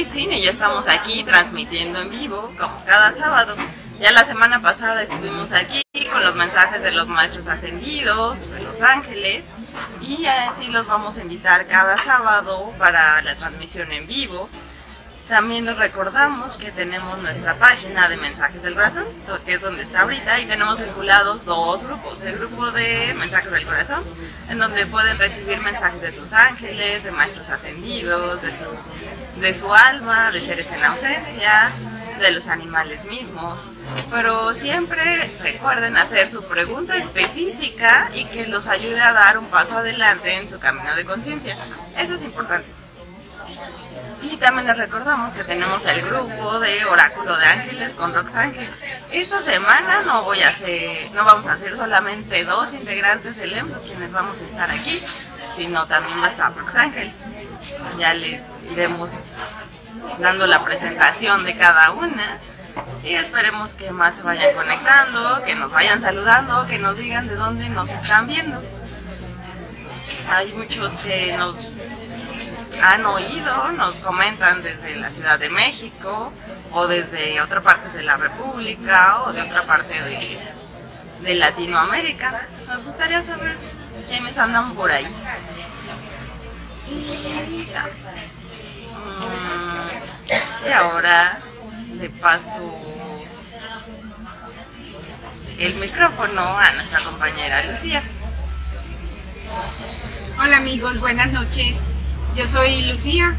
Y ya estamos aquí transmitiendo en vivo como cada sábado. Ya la semana pasada estuvimos aquí con los mensajes de los maestros ascendidos, de los ángeles, y así los vamos a invitar cada sábado para la transmisión en vivo. También les recordamos que tenemos nuestra página de mensajes del corazón, que es donde está ahorita, y tenemos vinculados dos grupos. El grupo de mensajes del corazón, en donde pueden recibir mensajes de sus ángeles, de maestros ascendidos, de su, de su alma, de seres en ausencia, de los animales mismos. Pero siempre recuerden hacer su pregunta específica y que los ayude a dar un paso adelante en su camino de conciencia. Eso es importante. Y también les recordamos que tenemos el grupo de Oráculo de Ángeles con Roxángel. Esta semana no voy a hacer, no vamos a hacer solamente dos integrantes del EMSO quienes vamos a estar aquí, sino también va a estar Roxángel. Ya les iremos dando la presentación de cada una y esperemos que más se vayan conectando, que nos vayan saludando, que nos digan de dónde nos están viendo. Hay muchos que nos han oído, nos comentan desde la Ciudad de México o desde otra parte de la República o de otra parte de, de Latinoamérica. Nos gustaría saber quiénes andan por ahí. Y, mm, y ahora le paso el micrófono a nuestra compañera Lucía. Hola amigos, buenas noches. Yo soy Lucía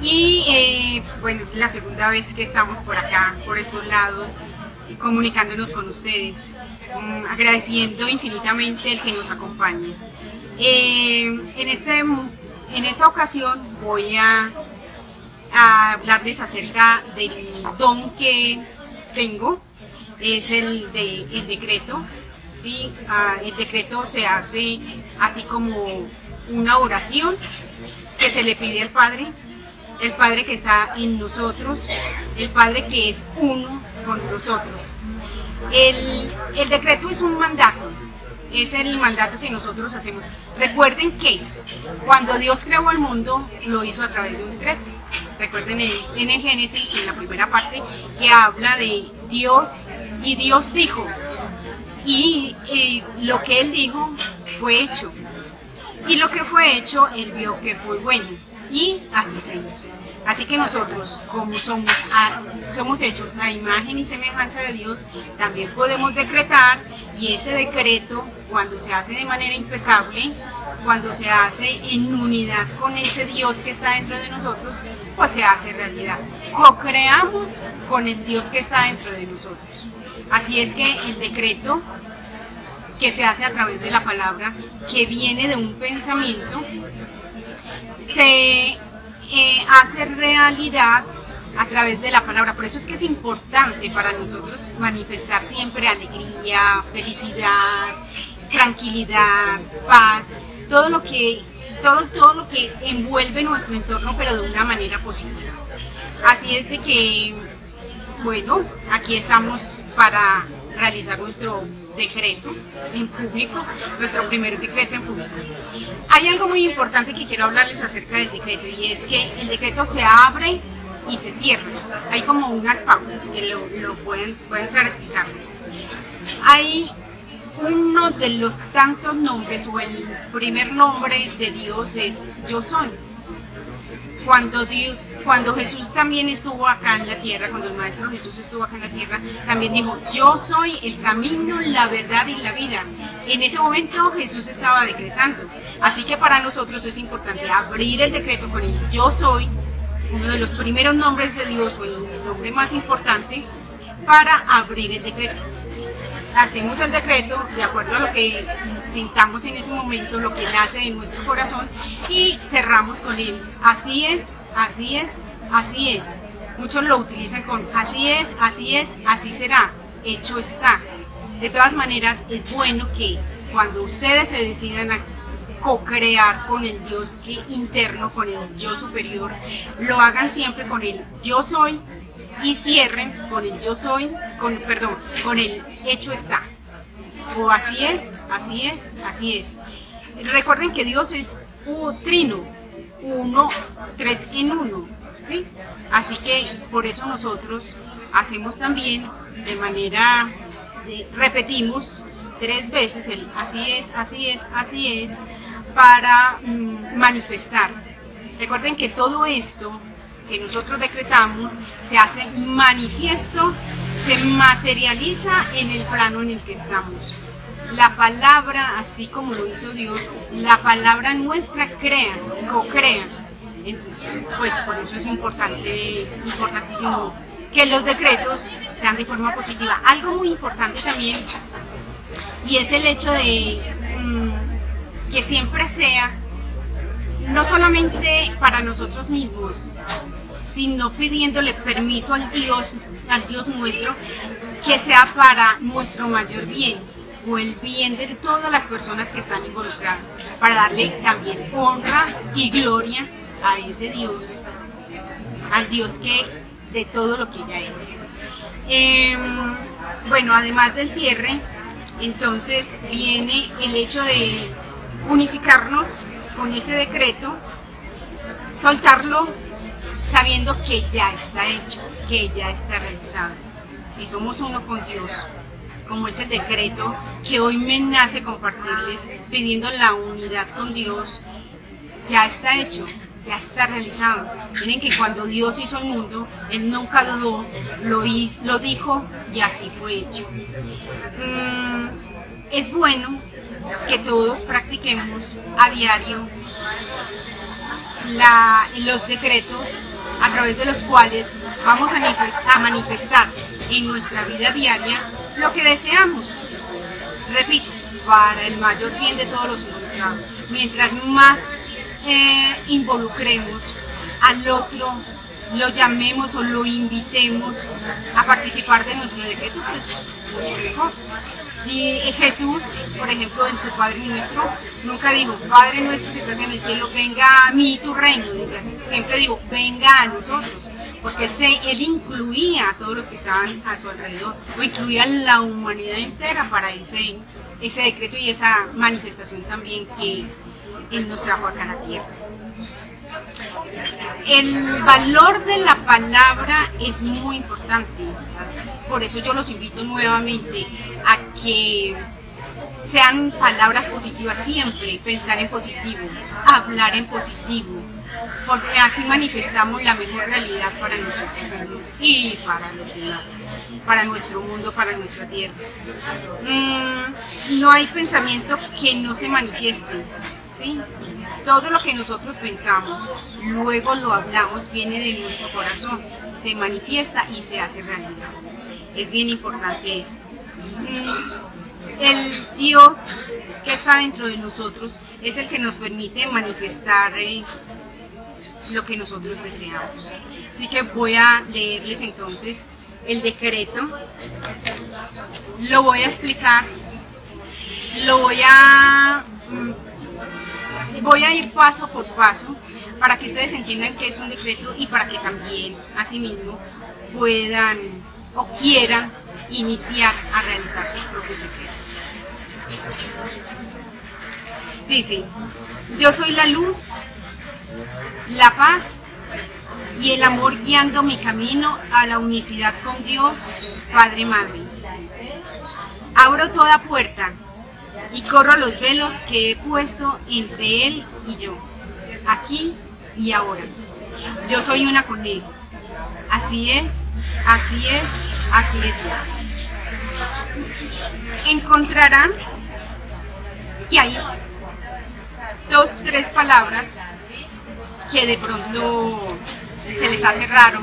y eh, bueno, la segunda vez que estamos por acá, por estos lados, comunicándonos con ustedes, mm, agradeciendo infinitamente el que nos acompañe. Eh, en, este, en esta ocasión voy a, hablarles acerca del don que tengo, es el, de, decreto. ¿sí? Ah, el decreto se hace así como una oración que se le pide al Padre, el Padre que está en nosotros, el Padre que es uno con nosotros. El, el decreto es un mandato, es el mandato que nosotros hacemos. Recuerden que cuando Dios creó el mundo, lo hizo a través de un decreto. Recuerden en el Génesis, en la primera parte, que habla de Dios y Dios dijo. Y eh, lo que Él dijo fue hecho. Y lo que fue hecho, Él vio que fue bueno. Y así se hizo. Así que nosotros, como somos, somos hechos a imagen y semejanza de Dios, también podemos decretar y ese decreto, cuando se hace de manera impecable, cuando se hace en unidad con ese Dios que está dentro de nosotros, pues se hace realidad. Co-creamos con el Dios que está dentro de nosotros. Así es que el decreto que se hace a través de la palabra, que viene de un pensamiento, se eh, hace realidad a través de la palabra. Por eso es que es importante para nosotros manifestar siempre alegría, felicidad, tranquilidad, paz, todo lo que, todo, todo lo que envuelve nuestro entorno, pero de una manera positiva. Así es de que, bueno, aquí estamos para realizar nuestro decreto en público, nuestro primer decreto en público. Hay algo muy importante que quiero hablarles acerca del decreto y es que el decreto se abre y se cierra. Hay como unas pautas que lo, lo pueden, pueden entrar explicar. Hay uno de los tantos nombres o el primer nombre de Dios es yo soy. Cuando, Dios, cuando Jesús también estuvo acá en la tierra, cuando el Maestro Jesús estuvo acá en la tierra, también dijo, yo soy el camino, la verdad y la vida. En ese momento Jesús estaba decretando. Así que para nosotros es importante abrir el decreto con el yo soy, uno de los primeros nombres de Dios o el nombre más importante, para abrir el decreto hacemos el decreto de acuerdo a lo que sintamos en ese momento, lo que nace en nuestro corazón y cerramos con él. Así es, así es, así es. Muchos lo utilizan con así es, así es, así será, hecho está. De todas maneras, es bueno que cuando ustedes se decidan a co-crear con el Dios que interno, con el yo superior, lo hagan siempre con el yo soy y cierren con el yo soy, con, perdón, con el hecho está. O así es, así es, así es. Recuerden que Dios es un trino, uno, tres en uno. ¿sí? Así que por eso nosotros hacemos también de manera, repetimos tres veces el así es, así es, así es, para mm, manifestar. Recuerden que todo esto que nosotros decretamos se hace manifiesto, se materializa en el plano en el que estamos. La palabra, así como lo hizo Dios, la palabra nuestra crea, co-crea. Entonces, pues por eso es importante, importantísimo que los decretos sean de forma positiva. Algo muy importante también, y es el hecho de mm, que siempre sea no solamente para nosotros mismos, sino pidiéndole permiso al Dios, al Dios nuestro, que sea para nuestro mayor bien o el bien de todas las personas que están involucradas, para darle también honra y gloria a ese Dios, al Dios que de todo lo que ella es. Em, bueno, además del cierre, entonces viene el hecho de unificarnos con ese decreto, soltarlo sabiendo que ya está hecho, que ya está realizado. Si somos uno con Dios, como es el decreto que hoy me nace compartirles, pidiendo la unidad con Dios, ya está hecho, ya está realizado. Miren que cuando Dios hizo el mundo, Él nunca dudó, lo, hizo, lo dijo y así fue hecho. Mm, es bueno que todos practiquemos a diario los decretos a través de los cuales vamos a manifestar en nuestra vida diaria lo que deseamos. Repito, para el mayor bien de todos los involucrados. Mientras más eh, involucremos al otro, lo llamemos o lo invitemos a participar de nuestro decreto, pues mucho mejor. Y Jesús, por ejemplo, en su Padre Nuestro, nunca dijo, Padre Nuestro que estás en el cielo, venga a mí tu reino. Siempre dijo, venga a nosotros. Porque él, se, él incluía a todos los que estaban a su alrededor, o incluía a la humanidad entera para ese, ese decreto y esa manifestación también que él nos trajo acá a la tierra. El valor de la palabra es muy importante. Por eso yo los invito nuevamente a que sean palabras positivas siempre, pensar en positivo, hablar en positivo, porque así manifestamos la mejor realidad para nosotros y para los demás, para nuestro mundo, para nuestra tierra. Mm, no hay pensamiento que no se manifieste, ¿sí? Todo lo que nosotros pensamos, luego lo hablamos, viene de nuestro corazón, se manifiesta y se hace realidad. Es bien importante esto. Mm, el Dios que está dentro de nosotros es el que nos permite manifestar eh, lo que nosotros deseamos. Así que voy a leerles entonces el decreto, lo voy a explicar, lo voy a mm, voy a ir paso por paso para que ustedes entiendan que es un decreto y para que también, asimismo, puedan o quieran iniciar a realizar sus propios decretos. Dice, yo soy la luz, la paz y el amor guiando mi camino a la unicidad con Dios, Padre Madre. Abro toda puerta y corro los velos que he puesto entre él y yo, aquí y ahora. Yo soy una con él. Así es, así es, así es Encontrarán que hay dos, tres palabras que de pronto se les hace raro,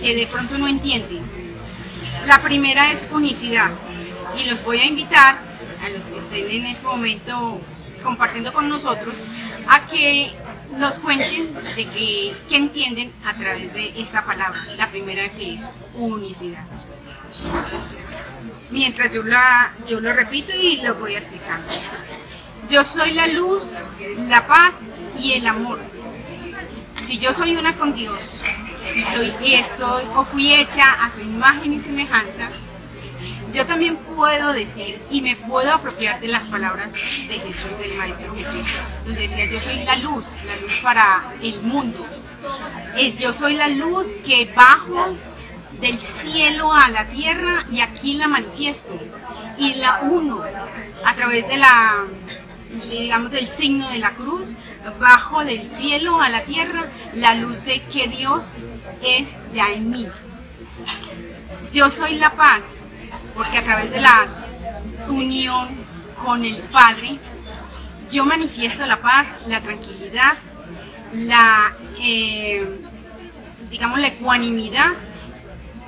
que de pronto no entienden. La primera es unicidad y los voy a invitar a los que estén en este momento compartiendo con nosotros, a que nos cuenten de qué, entienden a través de esta palabra, la primera que es unicidad. Mientras yo, la, yo lo repito y lo voy a explicar. Yo soy la luz, la paz y el amor. Si yo soy una con Dios y soy y estoy o fui hecha a su imagen y semejanza, yo también puedo decir y me puedo apropiar de las palabras de Jesús, del Maestro Jesús, donde decía, yo soy la luz, la luz para el mundo, Eh, yo soy la luz que bajo del cielo a la tierra y aquí la manifiesto. Y la uno a través de la digamos del signo de la cruz bajo del cielo a la tierra la luz de que Dios es ya en mí yo soy la paz porque a través de la unión con el Padre yo manifiesto la paz la tranquilidad la eh, digamos la ecuanimidad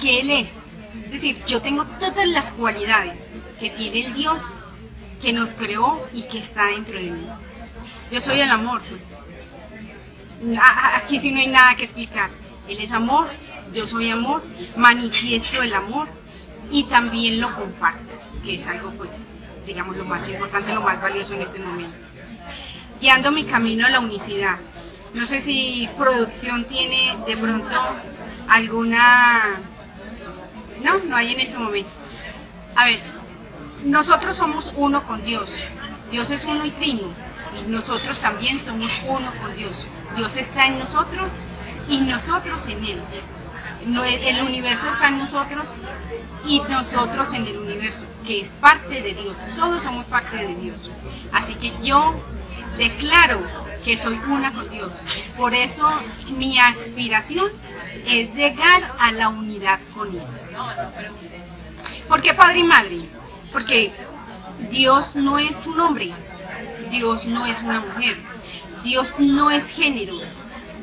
que Él es. Es decir, yo tengo todas las cualidades que tiene el Dios que nos creó y que está dentro de mí. Yo soy el amor, pues aquí sí no hay nada que explicar. Él es amor, yo soy amor, manifiesto el amor y también lo comparto, que es algo pues digamos lo más importante, lo más valioso en este momento. Guiando mi camino a la unicidad. No sé si producción tiene de pronto alguna no, no hay en este momento. A ver, nosotros somos uno con Dios. Dios es uno y trino. Nosotros también somos uno con Dios. Dios está en nosotros y nosotros en Él. El universo está en nosotros y nosotros en el universo, que es parte de Dios. Todos somos parte de Dios. Así que yo declaro que soy una con Dios. Por eso mi aspiración es llegar a la unidad con Él. ¿Por qué padre y madre? Porque Dios no es un hombre, Dios no es una mujer, Dios no es género.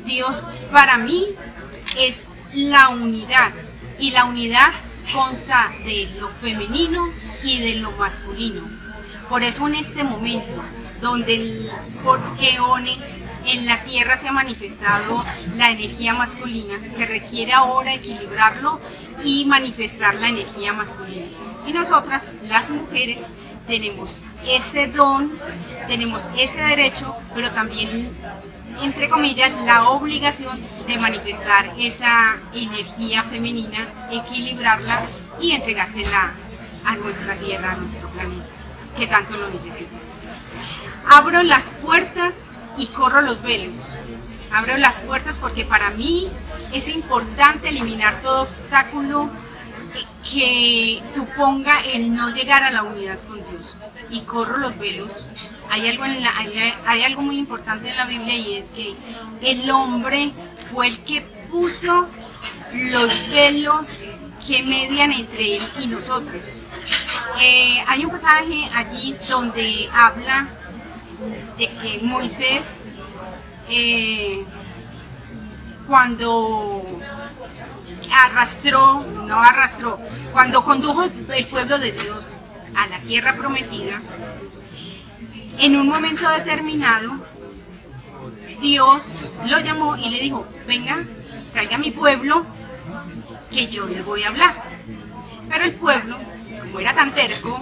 Dios para mí es la unidad y la unidad consta de lo femenino y de lo masculino. Por eso en este momento, donde por eones en la Tierra se ha manifestado la energía masculina, se requiere ahora equilibrarlo y manifestar la energía masculina. Y nosotras, las mujeres, tenemos ese don, tenemos ese derecho, pero también, entre comillas, la obligación de manifestar esa energía femenina, equilibrarla y entregársela a nuestra tierra, a nuestro planeta, que tanto lo necesita. Abro las puertas y corro los velos. Abro las puertas porque para mí es importante eliminar todo obstáculo que, suponga el no llegar a la unidad con Dios. Y corro los velos. Hay algo, en la, hay algo muy importante en la Biblia y es que el hombre fue el que puso los velos que median entre él y nosotros. Eh, hay un pasaje allí donde habla de que Moisés, eh, cuando arrastró, no arrastró, cuando condujo el pueblo de Dios a la tierra prometida, en un momento determinado, Dios lo llamó y le dijo, venga, traiga a mi pueblo, que yo le voy a hablar. Pero el pueblo, como era tan terco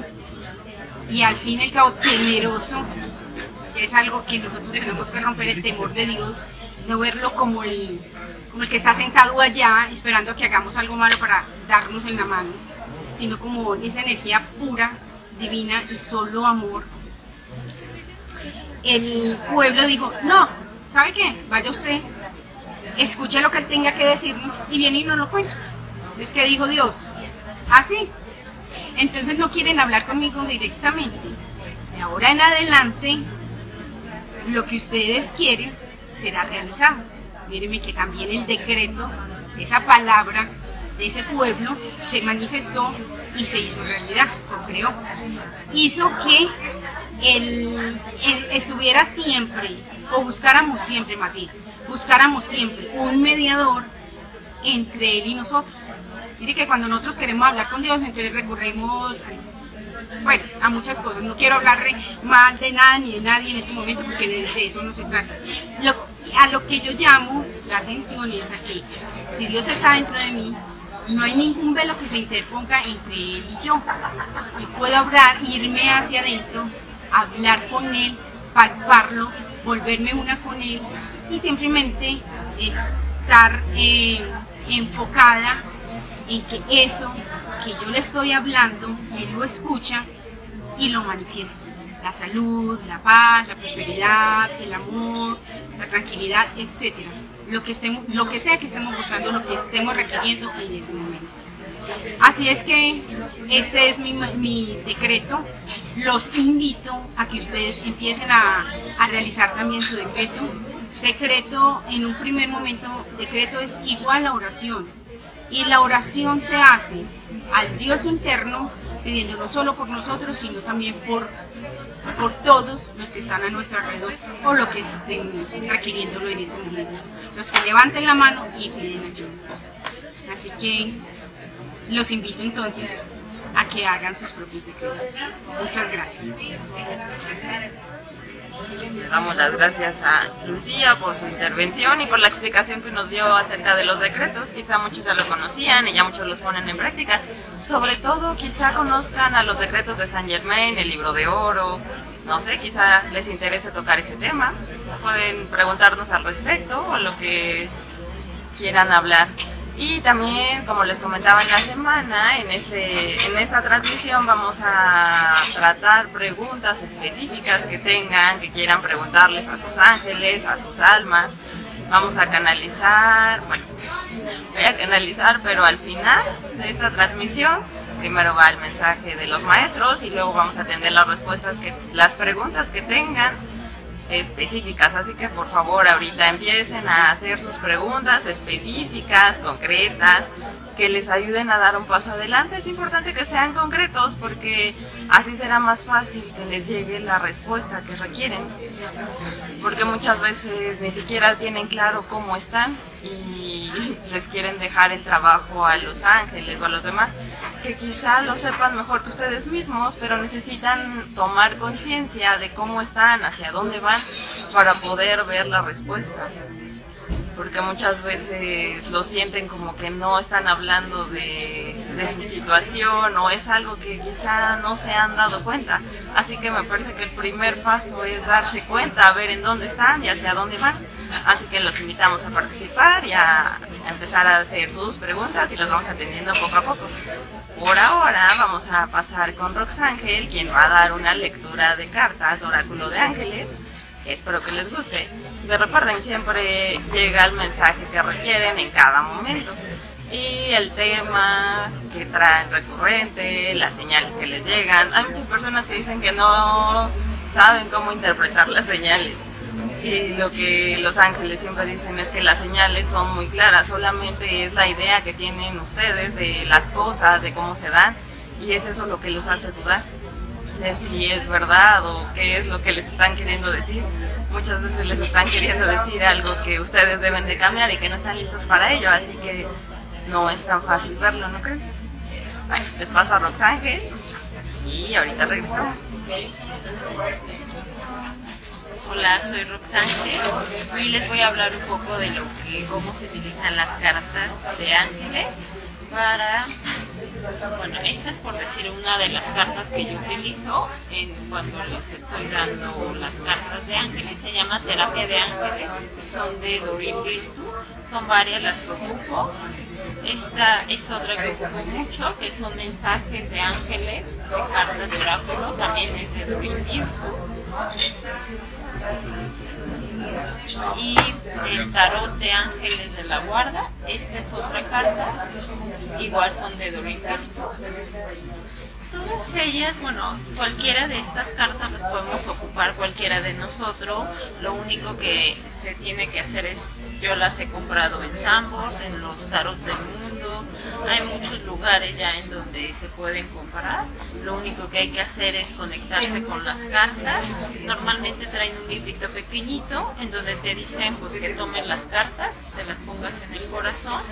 y al fin al cabo temeroso, es algo que nosotros tenemos que romper el temor de Dios, no verlo como el, como el que está sentado allá esperando a que hagamos algo malo para darnos en la mano, sino como esa energía pura, divina y solo amor. El pueblo dijo, no, ¿sabe qué? Vaya usted, escuche lo que tenga que decirnos y viene y nos lo cuenta. Es que dijo Dios, así. ¿Ah, Entonces no quieren hablar conmigo directamente. De ahora en adelante lo que ustedes quieren será realizado. Mírenme que también el decreto, esa palabra de ese pueblo, se manifestó y se hizo realidad, lo creó. Hizo que él, estuviera siempre, o buscáramos siempre, Mati, buscáramos siempre un mediador entre él y nosotros. Mire que cuando nosotros queremos hablar con Dios, entonces recurrimos bueno, a muchas cosas. No quiero hablar mal de nada ni de nadie en este momento porque de, eso no se trata. A lo que yo llamo la atención es a que si Dios está dentro de mí, no hay ningún velo que se interponga entre Él y yo. Yo puedo hablar, irme hacia adentro, hablar con Él, palparlo, volverme una con Él y simplemente estar eh, enfocada en que eso que yo le estoy hablando, él lo escucha y lo manifiesta. La salud, la paz, la prosperidad, el amor, la tranquilidad, etc. lo que, estemos, lo que sea que estemos buscando, lo que estemos requiriendo en ese momento. Así es que este es mi, mi decreto. Los invito a que ustedes empiecen a, a realizar también su decreto. Decreto, en un primer momento, decreto es igual a oración. Y la oración se hace al Dios interno, pidiendo no solo por nosotros, sino también por, por todos los que están a nuestro alrededor o lo que estén requiriéndolo en ese momento. Los que levanten la mano y piden ayuda. Así que los invito entonces a que hagan sus propios decretos. Muchas gracias. Damos las gracias a Lucía por su intervención y por la explicación que nos dio acerca de los decretos. Quizá muchos ya lo conocían y ya muchos los ponen en práctica. Sobre todo, quizá conozcan a los decretos de San Germain, el libro de oro. No sé, quizá les interese tocar ese tema. Pueden preguntarnos al respecto o lo que quieran hablar. Y también, como les comentaba en la semana, en, este, en esta transmisión vamos a tratar preguntas específicas que tengan, que quieran preguntarles a sus ángeles, a sus almas. Vamos a canalizar, bueno, voy a canalizar, pero al final de esta transmisión, primero va el mensaje de los maestros y luego vamos a atender las respuestas, que, las preguntas que tengan específicas, así que por favor ahorita empiecen a hacer sus preguntas específicas, concretas, que les ayuden a dar un paso adelante. Es importante que sean concretos porque así será más fácil que les llegue la respuesta que requieren, porque muchas veces ni siquiera tienen claro cómo están y les quieren dejar el trabajo a los ángeles o a los demás que quizá lo sepan mejor que ustedes mismos, pero necesitan tomar conciencia de cómo están, hacia dónde van, para poder ver la respuesta. Porque muchas veces lo sienten como que no están hablando de, de su situación o es algo que quizá no se han dado cuenta. Así que me parece que el primer paso es darse cuenta, ver en dónde están y hacia dónde van. Así que los invitamos a participar y a empezar a hacer sus preguntas y las vamos atendiendo poco a poco. Por ahora vamos a pasar con Roxángel, quien va a dar una lectura de cartas, oráculo de ángeles. Espero que les guste. Recuerden, siempre llega el mensaje que requieren en cada momento. Y el tema que traen recurrente, las señales que les llegan. Hay muchas personas que dicen que no saben cómo interpretar las señales. Y lo que los ángeles siempre dicen es que las señales son muy claras, solamente es la idea que tienen ustedes de las cosas, de cómo se dan, y es eso lo que los hace dudar de si es verdad o qué es lo que les están queriendo decir. Muchas veces les están queriendo decir algo que ustedes deben de cambiar y que no están listos para ello, así que no es tan fácil verlo, ¿no creen? Bueno, les paso a Roxángel y ahorita regresamos. Hola, soy Roxángel y les voy a hablar un poco de lo que cómo se utilizan las cartas de ángeles para bueno, esta es por decir una de las cartas que yo utilizo cuando les estoy dando las cartas de ángeles. Se llama terapia de ángeles, son de Doreen Virtu, son varias las que ocupo. Esta es otra que ocupo mucho, que son mensajes de ángeles, de cartas de oráculo, también es de Doreen Virtu y el tarot de ángeles de la guarda. Esta es otra carta, igual son de Doreen Todas ellas, bueno, cualquiera de estas cartas las podemos ocupar cualquiera de nosotros. Lo único que se tiene que hacer es, yo las he comprado en Sambos, en los tarot del mundo. Hay muchos lugares ya en donde se pueden comprar. Lo único que hay que hacer es conectarse con las cartas. Normalmente traen un librito pequeñito en donde te dicen pues, que tomen las cartas, te las pongas en el corazón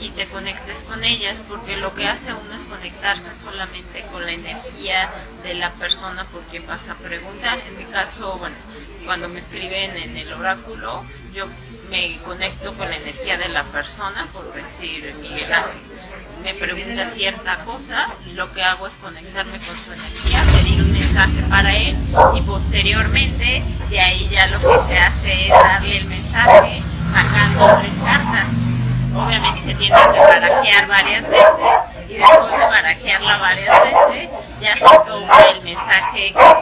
y te conectes con ellas, porque lo que hace uno es conectarse solamente con la energía de la persona por quien vas a preguntar. En mi caso, bueno, cuando me escriben en el oráculo, yo me conecto con la energía de la persona, por decir Miguel Ángel me pregunta cierta cosa, lo que hago es conectarme con su energía, pedir un mensaje para él y posteriormente de ahí ya lo que se hace es darle el mensaje sacando tres cartas. Obviamente se tiene que barajear varias veces y después de barajearla varias veces ya se toma el mensaje que,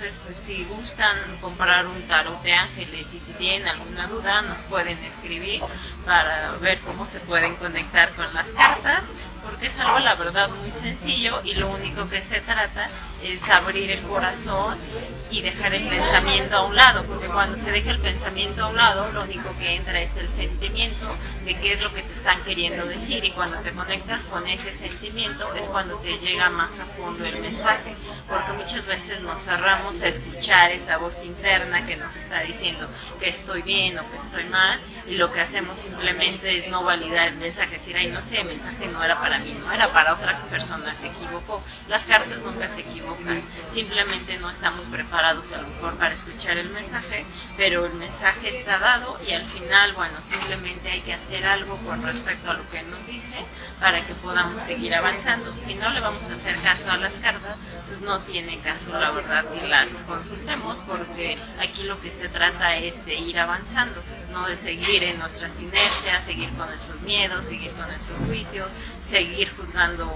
Entonces, pues, si gustan comprar un tarot de ángeles y si tienen alguna duda, nos pueden escribir para ver cómo se pueden conectar con las cartas porque es algo la verdad muy sencillo y lo único que se trata es abrir el corazón y dejar el pensamiento a un lado, porque cuando se deja el pensamiento a un lado, lo único que entra es el sentimiento de qué es lo que te están queriendo decir y cuando te conectas con ese sentimiento es cuando te llega más a fondo el mensaje, porque muchas veces nos cerramos a escuchar esa voz interna que nos está diciendo que estoy bien o que estoy mal y lo que hacemos simplemente es no validar el mensaje, decir, ay, no sé, el mensaje no era para mí, no era para otra persona, se equivocó. Las cartas nunca se equivocan, simplemente no estamos preparados a lo mejor para escuchar el mensaje, pero el mensaje está dado y al final, bueno, simplemente hay que hacer algo con respecto a lo que nos dice para que podamos seguir avanzando. Si no le vamos a hacer caso a las cartas, pues no tiene caso, la verdad, que las consultemos, porque aquí lo que se trata es de ir avanzando, no de seguir en nuestras inercias, seguir con nuestros miedos, seguir con nuestros juicios, seguir juzgando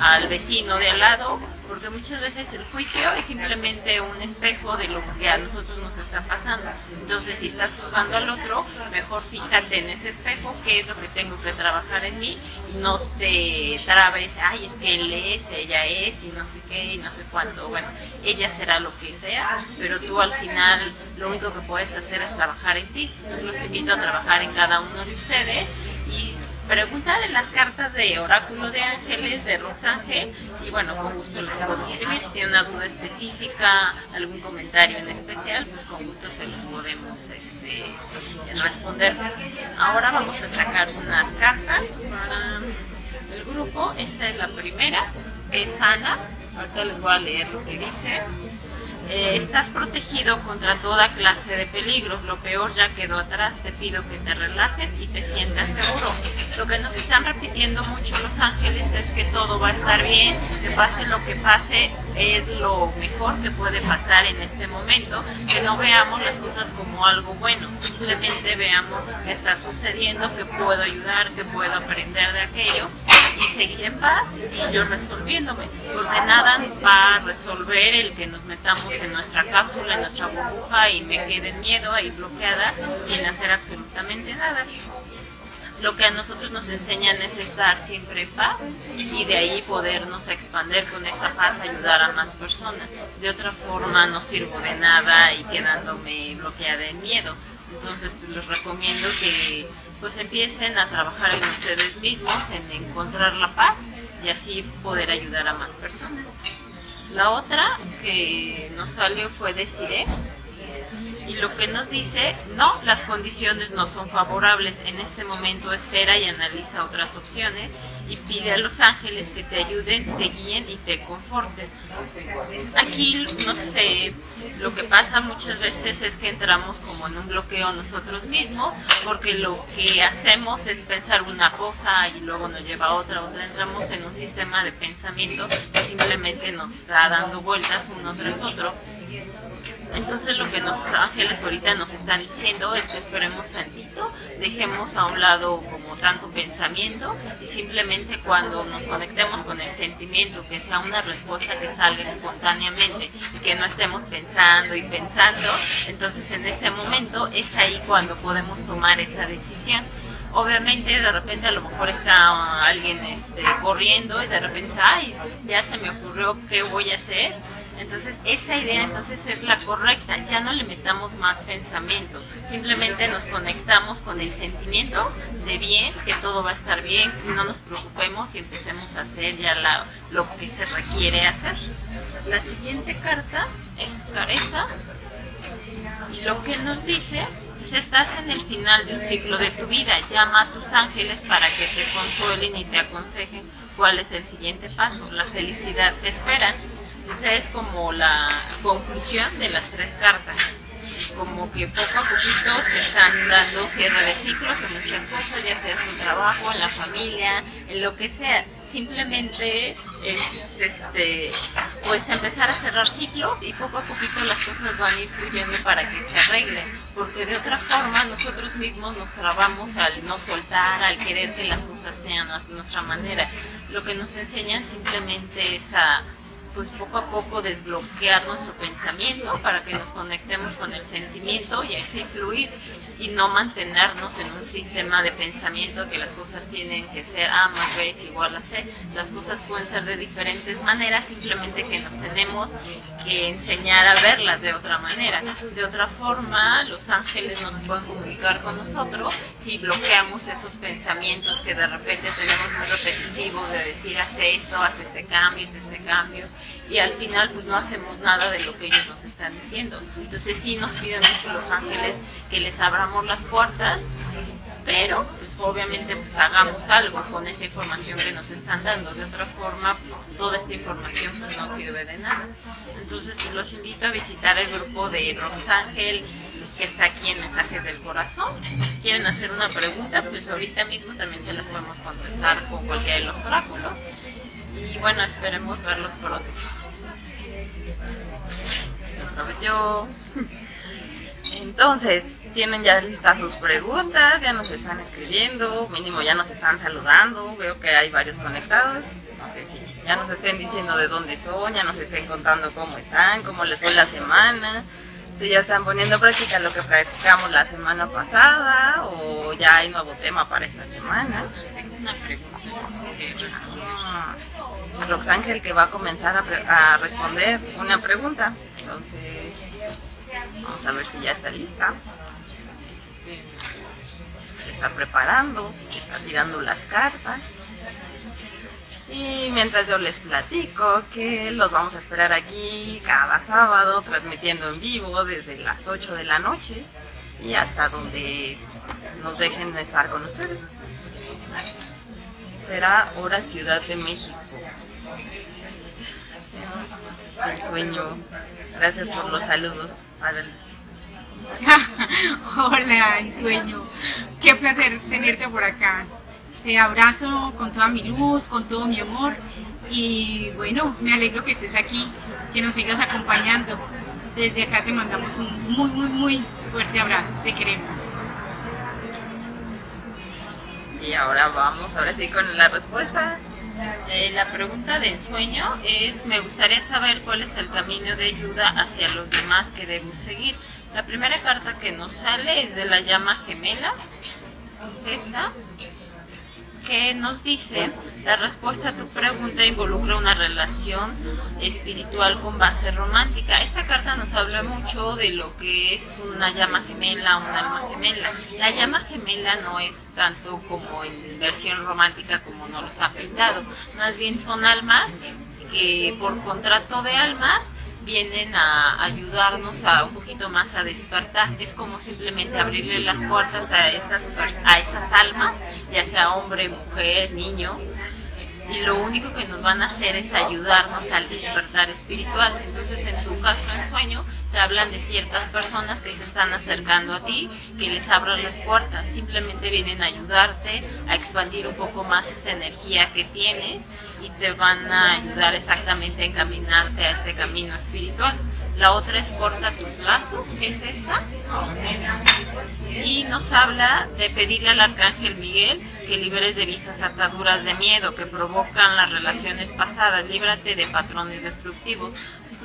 al vecino de al lado, porque muchas veces el juicio es simplemente un espejo de lo que a nosotros nos está pasando. Entonces, si estás juzgando al otro, mejor fíjate en ese espejo, qué es lo que tengo que trabajar en mí y no te trabes, ay, es que él es, ella es y no sé qué y no sé cuánto. Bueno, ella será lo que sea, pero tú al final lo único que puedes hacer es trabajar en ti. Entonces, los invito a trabajar en cada uno de ustedes y preguntar en las cartas de Oráculo de Ángeles, de Roxángel, y bueno, con gusto les puedo escribir. Si tienen una duda específica, algún comentario en especial, pues con gusto se los podemos este, responder. Ahora vamos a sacar unas cartas para el grupo. Esta es la primera, es Ana. Ahorita les voy a leer lo que dice. Eh, estás protegido contra toda clase de peligros. Lo peor ya quedó atrás. Te pido que te relajes y te sientas seguro. Lo que nos están repitiendo mucho los ángeles es que todo va a estar bien, que pase lo que pase, es lo mejor que puede pasar en este momento. Que no veamos las cosas como algo bueno. Simplemente veamos qué está sucediendo, que puedo ayudar, que puedo aprender de aquello y seguir en paz y yo resolviéndome, porque nada va a resolver el que nos metamos en nuestra cápsula, en nuestra burbuja y me quede miedo ahí bloqueada sin hacer absolutamente nada. Lo que a nosotros nos enseñan es estar siempre en paz y de ahí podernos expandir con esa paz, ayudar a más personas. De otra forma no sirvo de nada y quedándome bloqueada en miedo. Entonces pues, les recomiendo que pues empiecen a trabajar en ustedes mismos, en encontrar la paz y así poder ayudar a más personas. La otra que nos salió fue Decide y lo que nos dice, no, las condiciones no son favorables. En este momento espera y analiza otras opciones y pide a los ángeles que te ayuden, te guíen y te conforten. Aquí, no sé, lo que pasa muchas veces es que entramos como en un bloqueo nosotros mismos, porque lo que hacemos es pensar una cosa y luego nos lleva a otra, otra. Entramos en un sistema de pensamiento que simplemente nos está dando vueltas uno tras otro entonces lo que los ángeles ahorita nos están diciendo es que esperemos tantito, dejemos a un lado como tanto pensamiento y simplemente cuando nos conectemos con el sentimiento, que sea una respuesta que salga espontáneamente y que no estemos pensando y pensando, entonces en ese momento es ahí cuando podemos tomar esa decisión. Obviamente de repente a lo mejor está alguien este, corriendo y de repente ay, ya se me ocurrió qué voy a hacer entonces, esa idea entonces es la correcta, ya no le metamos más pensamiento, simplemente nos conectamos con el sentimiento de bien, que todo va a estar bien, no nos preocupemos y empecemos a hacer ya la, lo que se requiere hacer. La siguiente carta es Careza y lo que nos dice es estás en el final de un ciclo de tu vida, llama a tus ángeles para que te consuelen y te aconsejen cuál es el siguiente paso. La felicidad te espera esa es como la conclusión de las tres cartas. Como que poco a poquito te están dando cierre de ciclos en muchas cosas, ya sea en su trabajo, en la familia, en lo que sea. Simplemente es este pues empezar a cerrar ciclos y poco a poquito las cosas van a ir fluyendo para que se arreglen. Porque de otra forma nosotros mismos nos trabamos al no soltar, al querer que las cosas sean a nuestra manera. Lo que nos enseñan simplemente es a pues poco a poco desbloquear nuestro pensamiento para que nos conectemos con el sentimiento y así fluir y no mantenernos en un sistema de pensamiento que las cosas tienen que ser A más B es igual a C. Las cosas pueden ser de diferentes maneras, simplemente que nos tenemos que enseñar a verlas de otra manera. De otra forma, los ángeles no se pueden comunicar con nosotros si bloqueamos esos pensamientos que de repente tenemos muy repetitivos de decir haz esto, haz este cambio, haz este cambio y al final pues no hacemos nada de lo que ellos nos están diciendo. Entonces sí nos piden mucho los ángeles que les abramos las puertas, pero pues obviamente pues hagamos algo con esa información que nos están dando. De otra forma, toda esta información pues, no sirve de nada. Entonces pues los invito a visitar el grupo de Rox Ángel que está aquí en Mensajes del Corazón. Si quieren hacer una pregunta, pues ahorita mismo también se las podemos contestar con cualquiera de los oráculos y bueno, esperemos verlos pronto. Yo. Entonces, tienen ya listas sus preguntas, ya nos están escribiendo, mínimo ya nos están saludando, veo que hay varios conectados, no sé si ya nos estén diciendo de dónde son, ya nos estén contando cómo están, cómo les fue la semana, si ya están poniendo en práctica lo que practicamos la semana pasada o ya hay nuevo tema para esta semana. Tengo una pregunta que Roxángel que va a comenzar a, responder una pregunta. Entonces, vamos a ver si ya está lista. Este, está preparando, está tirando las cartas. Y mientras yo les platico que los vamos a esperar aquí cada sábado transmitiendo en vivo desde las 8 de la noche y hasta donde nos dejen estar con ustedes. Será hora Ciudad de México el sueño. Gracias por los saludos para Hola, el sueño. Qué placer tenerte por acá. Te abrazo con toda mi luz, con todo mi amor. Y bueno, me alegro que estés aquí, que nos sigas acompañando. Desde acá te mandamos un muy, muy, muy fuerte abrazo. Te queremos. Y ahora vamos, ahora sí con la respuesta. Eh, la pregunta del sueño es, me gustaría saber cuál es el camino de ayuda hacia los demás que debo seguir. La primera carta que nos sale es de la llama gemela, es esta que nos dice, la respuesta a tu pregunta involucra una relación espiritual con base romántica. Esta carta nos habla mucho de lo que es una llama gemela, un alma gemela. La llama gemela no es tanto como en versión romántica como nos los ha pintado, más bien son almas que por contrato de almas vienen a ayudarnos a un poquito más a despertar. Es como simplemente abrirle las puertas a esas, a esas almas, ya sea hombre, mujer, niño, y lo único que nos van a hacer es ayudarnos al despertar espiritual. Entonces, en tu caso, en sueño, te hablan de ciertas personas que se están acercando a ti, que les abran las puertas, simplemente vienen a ayudarte a expandir un poco más esa energía que tienes y te van a ayudar exactamente a encaminarte a este camino espiritual. La otra es corta tus lazos, que es esta. Y nos habla de pedirle al arcángel Miguel que liberes de viejas ataduras de miedo que provocan las relaciones pasadas. Líbrate de patrones destructivos.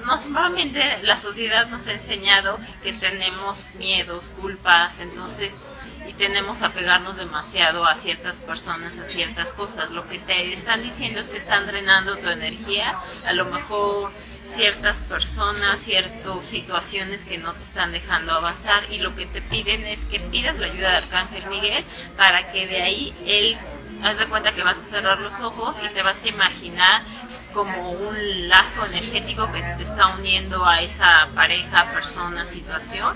Normalmente la sociedad nos ha enseñado que tenemos miedos, culpas, entonces y tenemos a pegarnos demasiado a ciertas personas, a ciertas cosas. Lo que te están diciendo es que están drenando tu energía, a lo mejor ciertas personas, ciertas situaciones que no te están dejando avanzar y lo que te piden es que pidas la ayuda de Arcángel Miguel para que de ahí él haz de cuenta que vas a cerrar los ojos y te vas a imaginar como un lazo energético que te está uniendo a esa pareja, persona, situación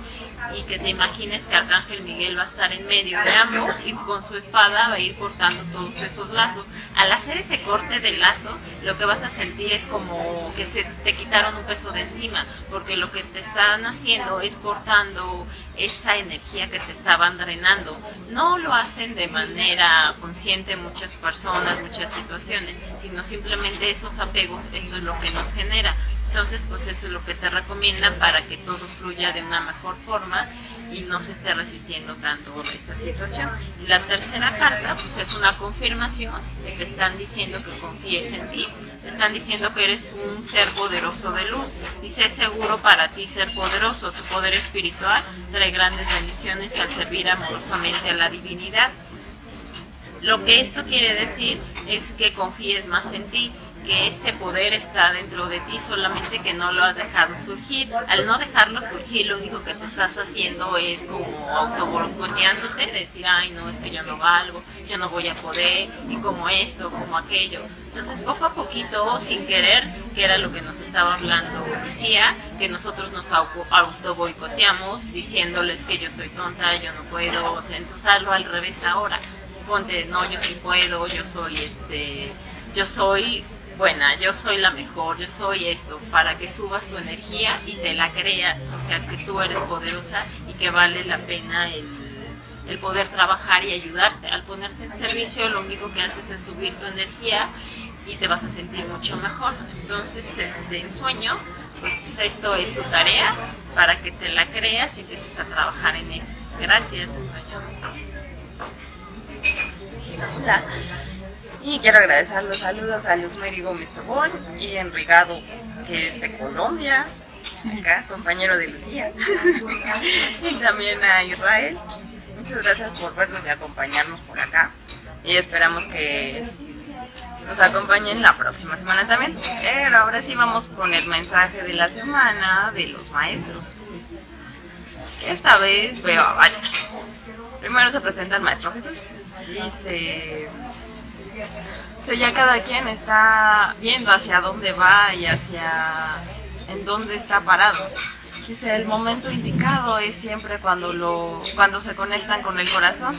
y que te imagines que Arcángel Miguel va a estar en medio de ambos y con su espada va a ir cortando todos esos lazos. Al hacer ese corte de lazo, lo que vas a sentir es como que se te quitaron un peso de encima, porque lo que te están haciendo es cortando esa energía que te estaban drenando. No lo hacen de manera consciente muchas personas, muchas situaciones, sino simplemente esos apegos, eso es lo que nos genera. Entonces, pues esto es lo que te recomiendan para que todo fluya de una mejor forma y no se esté resistiendo tanto esta situación. Y la tercera carta, pues es una confirmación que te están diciendo que confíes en ti. te están diciendo que eres un ser poderoso de luz. Y sé seguro para ti ser poderoso. Tu poder espiritual trae grandes bendiciones al servir amorosamente a la divinidad. Lo que esto quiere decir es que confíes más en ti, que ese poder está dentro de ti, solamente que no lo has dejado surgir. Al no dejarlo surgir, lo único que te estás haciendo es como autoborcoteándote, decir, ay, no, es que yo no valgo, yo no voy a poder, y como esto, como aquello. Entonces, poco a poquito, sin querer, que era lo que nos estaba hablando Lucía, que nosotros nos auto boicoteamos diciéndoles que yo soy tonta, yo no puedo, o sea, entonces hazlo al revés ahora. Ponte, no, yo sí puedo, yo soy este, yo soy buena, yo soy la mejor, yo soy esto, para que subas tu energía y te la creas, o sea, que tú eres poderosa y que vale la pena el, poder trabajar y ayudarte. Al ponerte en servicio, lo único que haces es subir tu energía y te vas a sentir mucho mejor. Entonces, este, en sueño, pues esto es tu tarea para que te la creas y empieces a trabajar en eso. Gracias, y quiero agradecer los saludos a Luz Mary Gómez Tobón y Enrigado, que es de Colombia, acá, compañero de Lucía. y también a Israel. Muchas gracias por vernos y acompañarnos por acá. Y esperamos que nos acompañen la próxima semana también. Pero ahora sí vamos con el mensaje de la semana de los maestros. Esta vez veo a varios. Primero se presenta el Maestro Jesús. Dice sea, ya cada quien está viendo hacia dónde va y hacia en dónde está parado. Dice, el momento indicado es siempre cuando, lo, cuando se conectan con el corazón,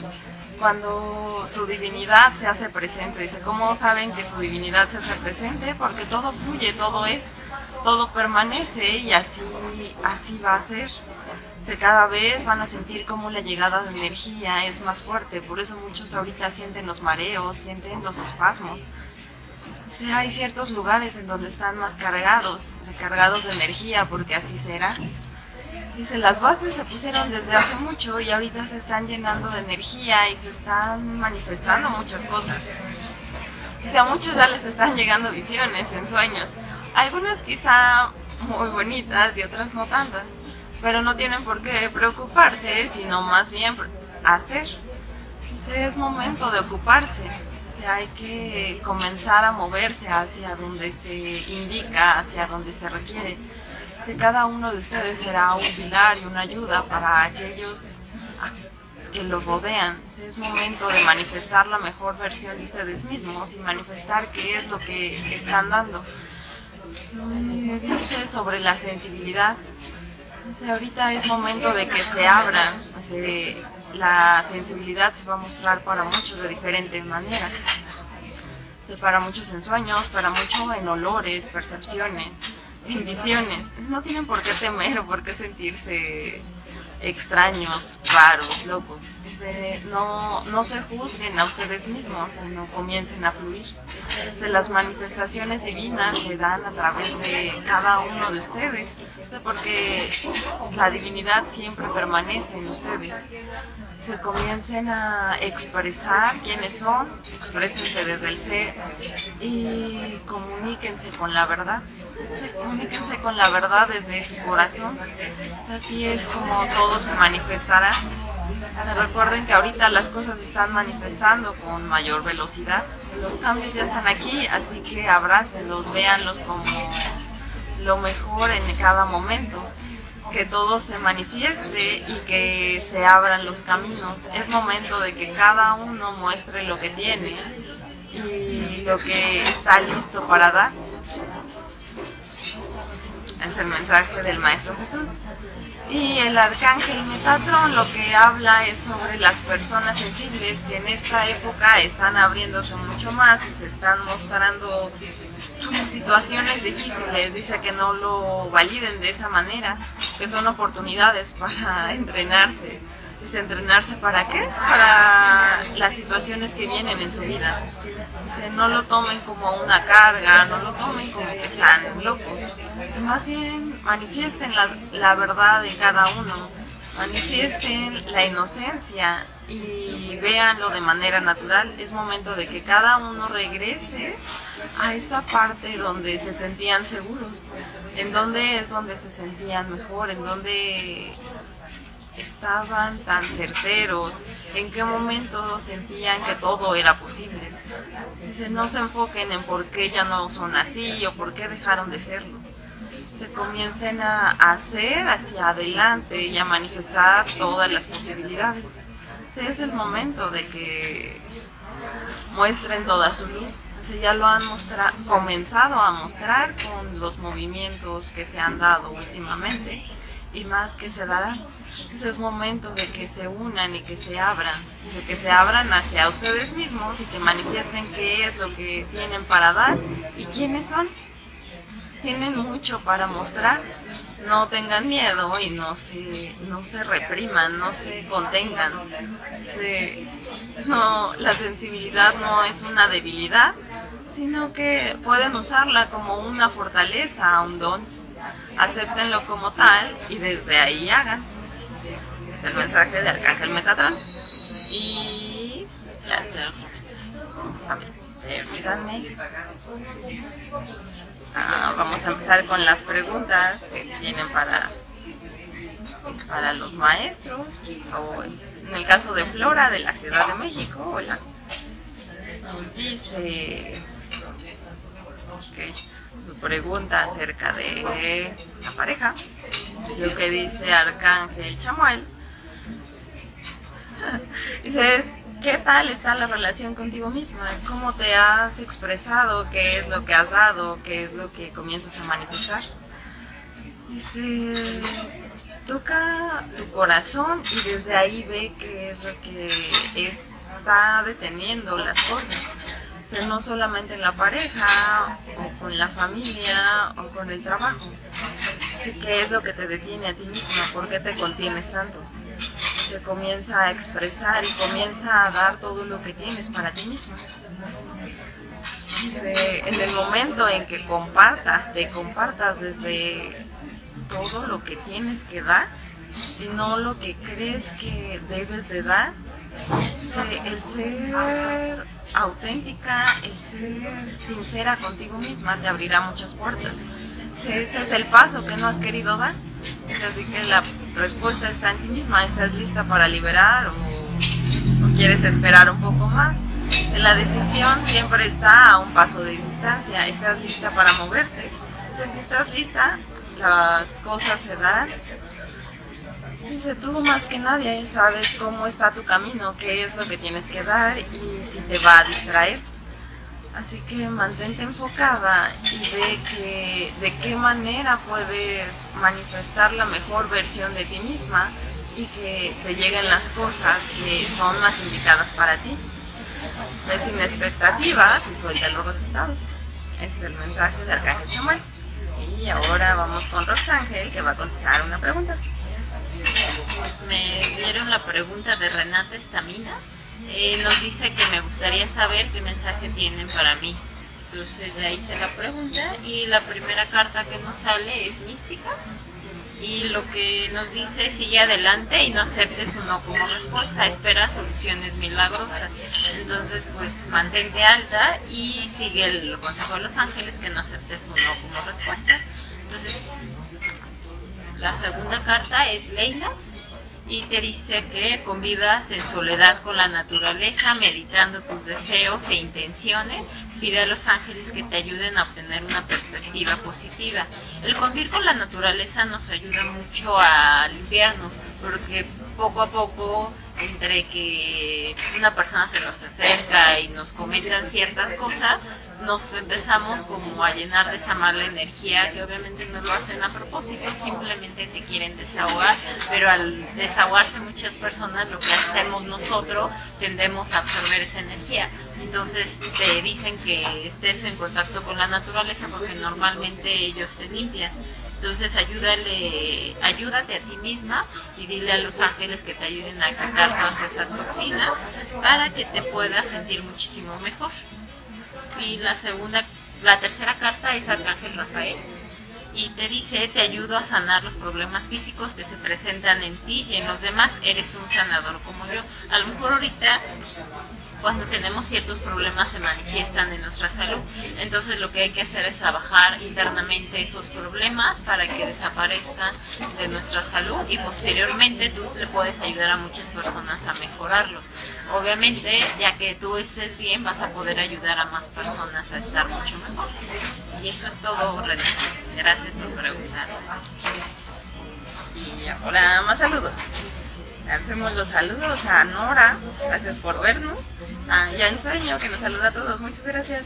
cuando su divinidad se hace presente. Dice, ¿cómo saben que su divinidad se hace presente? Porque todo fluye, todo es, todo permanece y así, así va a ser cada vez van a sentir como la llegada de energía es más fuerte, por eso muchos ahorita sienten los mareos, sienten los espasmos. hay ciertos lugares en donde están más cargados, cargados de energía, porque así será. Dice, las bases se pusieron desde hace mucho y ahorita se están llenando de energía y se están manifestando muchas cosas. Dice, a muchos ya les están llegando visiones en sueños. Algunas quizá muy bonitas y otras no tantas pero no tienen por qué preocuparse, sino más bien hacer. es momento de ocuparse, hay que comenzar a moverse hacia donde se indica, hacia donde se requiere. cada uno de ustedes será un pilar y una ayuda para aquellos que los rodean. Es momento de manifestar la mejor versión de ustedes mismos y manifestar qué es lo que están dando. dice sobre la sensibilidad ahorita es momento de que se abran, la sensibilidad se va a mostrar para muchos de diferentes maneras. Para muchos en sueños, para muchos en olores, percepciones, visiones. No tienen por qué temer o por qué sentirse extraños, raros, locos. no, no se juzguen a ustedes mismos, sino comiencen a fluir. las manifestaciones divinas se dan a través de cada uno de ustedes, porque la divinidad siempre permanece en ustedes. Se comiencen a expresar quiénes son, exprésense desde el ser y comuníquense con la verdad comuníquense con la verdad desde su corazón. Así es como todo se manifestará. Recuerden que ahorita las cosas están manifestando con mayor velocidad. Los cambios ya están aquí, así que abrácenlos, véanlos como lo mejor en cada momento. Que todo se manifieste y que se abran los caminos. Es momento de que cada uno muestre lo que tiene y lo que está listo para dar es el mensaje del Maestro Jesús. Y el arcángel Metatron lo que habla es sobre las personas sensibles que en esta época están abriéndose mucho más y se están mostrando situaciones difíciles. Dice que no lo validen de esa manera, que son oportunidades para entrenarse. ¿entrenarse para qué? Para las situaciones que vienen en su vida. Dice, no lo tomen como una carga, no lo tomen como que están locos más bien manifiesten la, verdad de cada uno, manifiesten la inocencia y véanlo de manera natural. Es momento de que cada uno regrese a esa parte donde se sentían seguros, en donde es donde se sentían mejor, en donde estaban tan certeros, en qué momento sentían que todo era posible. Dice, no se enfoquen en por qué ya no son así o por qué dejaron de serlo. Se comiencen a hacer hacia adelante y a manifestar todas las posibilidades. Es el momento de que muestren toda su luz. ya lo han comenzado a mostrar con los movimientos que se han dado últimamente y más que se darán. Ese es momento de que se unan y que se abran, que se abran hacia ustedes mismos y que manifiesten qué es lo que tienen para dar y quiénes son. Tienen mucho para mostrar, no tengan miedo y no se, no se repriman, no se contengan. no, la sensibilidad no es una debilidad, sino que pueden usarla como una fortaleza, un don. Acéptenlo como tal y desde ahí hagan es el mensaje de Arcángel Metatron. Y ya, a ver, permítanme. Ah, vamos a empezar con las preguntas que tienen para, para los maestros. O en el caso de Flora de la Ciudad de México, hola. Dice su pregunta acerca de la pareja, lo que dice Arcángel Chamuel Dices, ¿qué tal está la relación contigo misma? ¿Cómo te has expresado? ¿Qué es lo que has dado? ¿Qué es lo que comienzas a manifestar? Dice, toca tu corazón y desde ahí ve qué es lo que está deteniendo las cosas. No solamente en la pareja, o con la familia, o con el trabajo. Así que es lo que te detiene a ti misma, ¿por qué te contienes tanto? Se comienza a expresar y comienza a dar todo lo que tienes para ti mismo. en el momento en que compartas, te compartas desde todo lo que tienes que dar y no lo que crees que debes de dar, el ser auténtica, el ser sincera contigo misma te abrirá muchas puertas. Ese es el paso que no has querido dar. Así que la respuesta está en ti misma. ¿Estás lista para liberar o, quieres esperar un poco más? La decisión siempre está a un paso de distancia. ¿Estás lista para moverte? Entonces, si estás lista, las cosas se darán. Dice, tú más que nadie sabes cómo está tu camino, qué es lo que tienes que dar y si te va a distraer. Así que mantente enfocada y ve que, de qué manera puedes manifestar la mejor versión de ti misma y que te lleguen las cosas que son más indicadas para ti. Ve sin expectativas y suelta los resultados. Ese es el mensaje de Arcángel Chamuel. Y ahora vamos con Roxángel que va a contestar una pregunta. Me dieron la pregunta de Renata Estamina eh, nos dice que me gustaría saber qué mensaje tienen para mí. Entonces ya hice la pregunta y la primera carta que nos sale es mística y lo que nos dice sigue adelante y no aceptes un no como respuesta, espera soluciones milagrosas. Entonces pues mantente alta y sigue el consejo de los ángeles que no aceptes un no como respuesta. Entonces la segunda carta es Leila y te dice que convivas en soledad con la naturaleza, meditando tus deseos e intenciones. Pide a los ángeles que te ayuden a obtener una perspectiva positiva. El convivir con la naturaleza nos ayuda mucho a limpiarnos, porque poco a poco entre que una persona se nos acerca y nos comentan ciertas cosas, nos empezamos como a llenar de esa mala energía que obviamente no lo hacen a propósito, simplemente se quieren desahogar, pero al desahogarse muchas personas lo que hacemos nosotros tendemos a absorber esa energía. Entonces te dicen que estés en contacto con la naturaleza porque normalmente ellos te limpian. Entonces ayúdale, ayúdate a ti misma y dile a los ángeles que te ayuden a quitar todas esas toxinas para que te puedas sentir muchísimo mejor y la segunda, la tercera carta es Arcángel Rafael y te dice, te ayudo a sanar los problemas físicos que se presentan en ti y en los demás, eres un sanador como yo. A lo mejor ahorita cuando tenemos ciertos problemas se manifiestan en nuestra salud. Entonces lo que hay que hacer es trabajar internamente esos problemas para que desaparezcan de nuestra salud y posteriormente tú le puedes ayudar a muchas personas a mejorarlo. Obviamente, ya que tú estés bien, vas a poder ayudar a más personas a estar mucho mejor. Y eso es todo, René. Gracias por preguntar. Y ahora más saludos. Hacemos los saludos a Nora, gracias por vernos. A en Sueño, que nos saluda a todos, muchas gracias.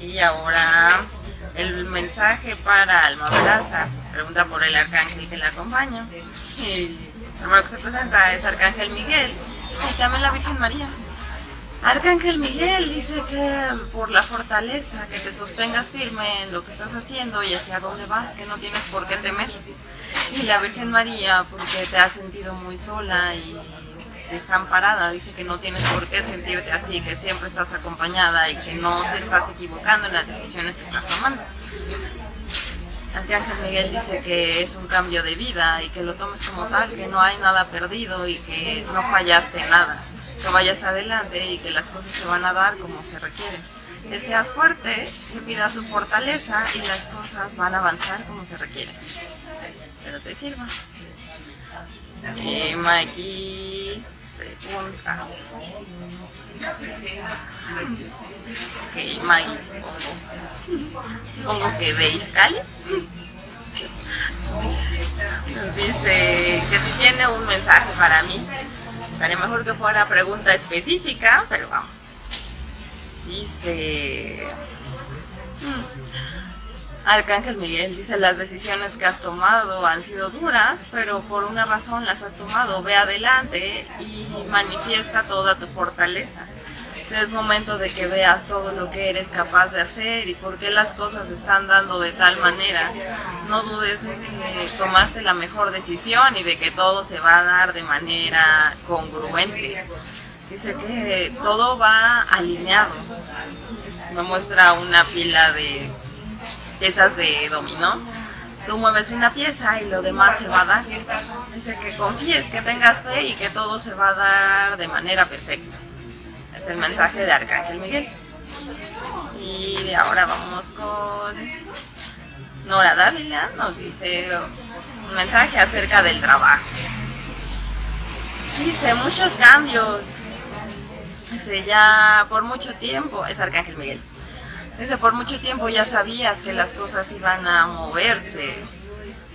Y ahora el mensaje para Alma Veraza, pregunta por el arcángel que la acompaña. El primero que se presenta es Arcángel Miguel y también la Virgen María. Arcángel Miguel dice que por la fortaleza, que te sostengas firme en lo que estás haciendo y hacia dónde vas, que no tienes por qué temer. Y la Virgen María, porque te has sentido muy sola y desamparada, dice que no tienes por qué sentirte así, que siempre estás acompañada y que no te estás equivocando en las decisiones que estás tomando. Arcángel Miguel dice que es un cambio de vida y que lo tomes como tal, que no hay nada perdido y que no fallaste nada, que vayas adelante y que las cosas se van a dar como se requiere. Que seas fuerte, que pidas su fortaleza y las cosas van a avanzar como se requiere pero te sirva. Eh, pregunta. Ok, supongo. Supongo que de Iscali. Nos dice que si tiene un mensaje para mí, estaría mejor que fuera pregunta específica, pero vamos. Dice. Arcángel Miguel dice, las decisiones que has tomado han sido duras, pero por una razón las has tomado. Ve adelante y manifiesta toda tu fortaleza. Es momento de que veas todo lo que eres capaz de hacer y por qué las cosas están dando de tal manera. No dudes de que tomaste la mejor decisión y de que todo se va a dar de manera congruente. Dice que todo va alineado. Me muestra una pila de piezas de dominó. Tú mueves una pieza y lo demás se va a dar. Dice que confíes, que tengas fe y que todo se va a dar de manera perfecta. Es el mensaje de Arcángel Miguel. Y ahora vamos con Nora Dávila. Nos dice un mensaje acerca del trabajo. Dice muchos cambios. Dice ya por mucho tiempo. Es Arcángel Miguel Dice, por mucho tiempo ya sabías que las cosas iban a moverse.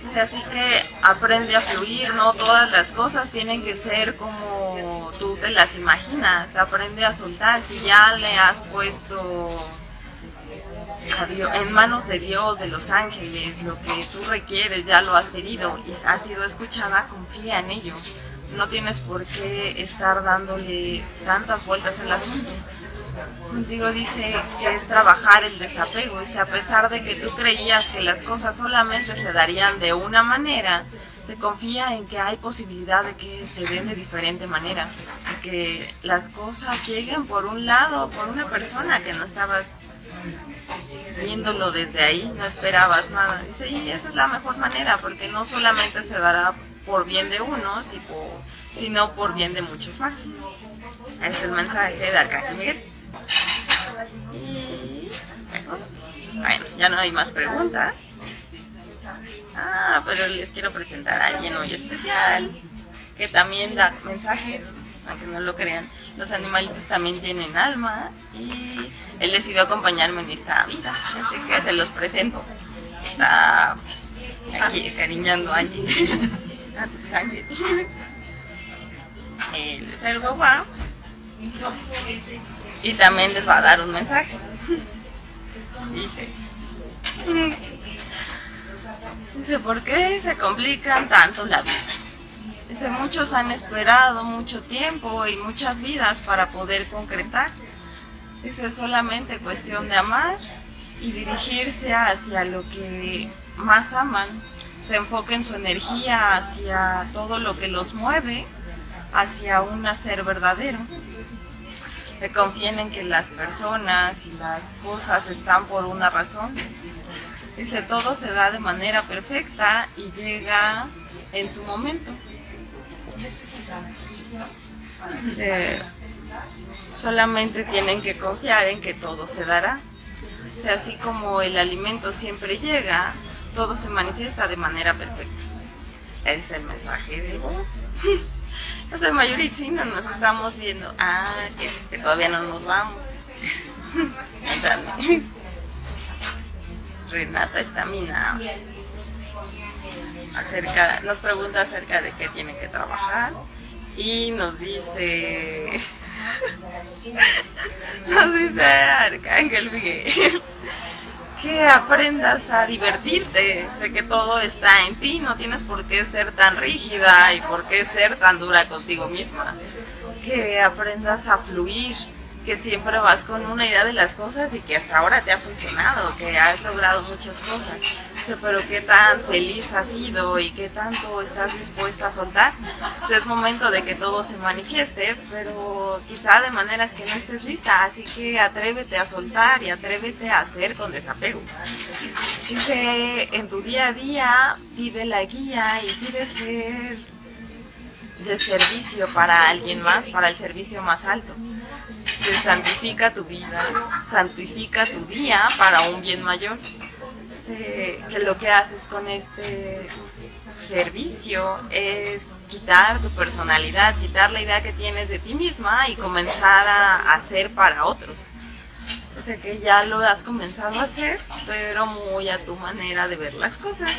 Dice, así que aprende a fluir, no todas las cosas tienen que ser como tú te las imaginas. Aprende a soltar. Si ya le has puesto en manos de Dios, de los ángeles, lo que tú requieres, ya lo has pedido y ha sido escuchada, confía en ello. No tienes por qué estar dándole tantas vueltas al asunto. Contigo dice que es trabajar el desapego. Dice, a pesar de que tú creías que las cosas solamente se darían de una manera, se confía en que hay posibilidad de que se den de diferente manera. Y que las cosas lleguen por un lado, por una persona que no estabas viéndolo desde ahí, no esperabas nada. Dice, y esa es la mejor manera, porque no solamente se dará por bien de unos, sino por bien de muchos más. Es el mensaje de Arcángel Miguel. Y bueno, ya no hay más preguntas. Ah, pero les quiero presentar a alguien muy especial que también da mensaje, aunque no lo crean. Los animalitos también tienen alma y él decidió acompañarme en esta vida, así que se los presento. Está aquí cariñando a Angie. Él es el guagua y también les va a dar un mensaje. Dice, dice, ¿por qué se complican tanto la vida? Dice, muchos han esperado mucho tiempo y muchas vidas para poder concretar. Dice, es solamente cuestión de amar y dirigirse hacia lo que más aman. Se enfoquen su energía hacia todo lo que los mueve, hacia un hacer verdadero que confíen en que las personas y las cosas están por una razón. Dice, todo se da de manera perfecta y llega en su momento. Solamente tienen que confiar en que todo se dará. Sea, así como el alimento siempre llega, todo se manifiesta de manera perfecta. Es el mensaje del O sea, Mayurichi, no nos estamos viendo. Ah, que, todavía no nos vamos. Renata está mina. Acerca, nos pregunta acerca de qué tiene que trabajar y nos dice nos dice Arcángel Miguel que aprendas a divertirte, de que todo está en ti, no tienes por qué ser tan rígida y por qué ser tan dura contigo misma, que aprendas a fluir, que siempre vas con una idea de las cosas y que hasta ahora te ha funcionado, que has logrado muchas cosas. Pero qué tan feliz has sido y qué tanto estás dispuesta a soltar. es momento de que todo se manifieste, pero quizá de maneras que no estés lista. Así que atrévete a soltar y atrévete a hacer con desapego. Dice, en tu día a día pide la guía y pide ser de servicio para alguien más, para el servicio más alto se santifica tu vida, santifica tu día para un bien mayor. Que lo que haces con este servicio es quitar tu personalidad, quitar la idea que tienes de ti misma y comenzar a hacer para otros. O sea que ya lo has comenzado a hacer, pero muy a tu manera de ver las cosas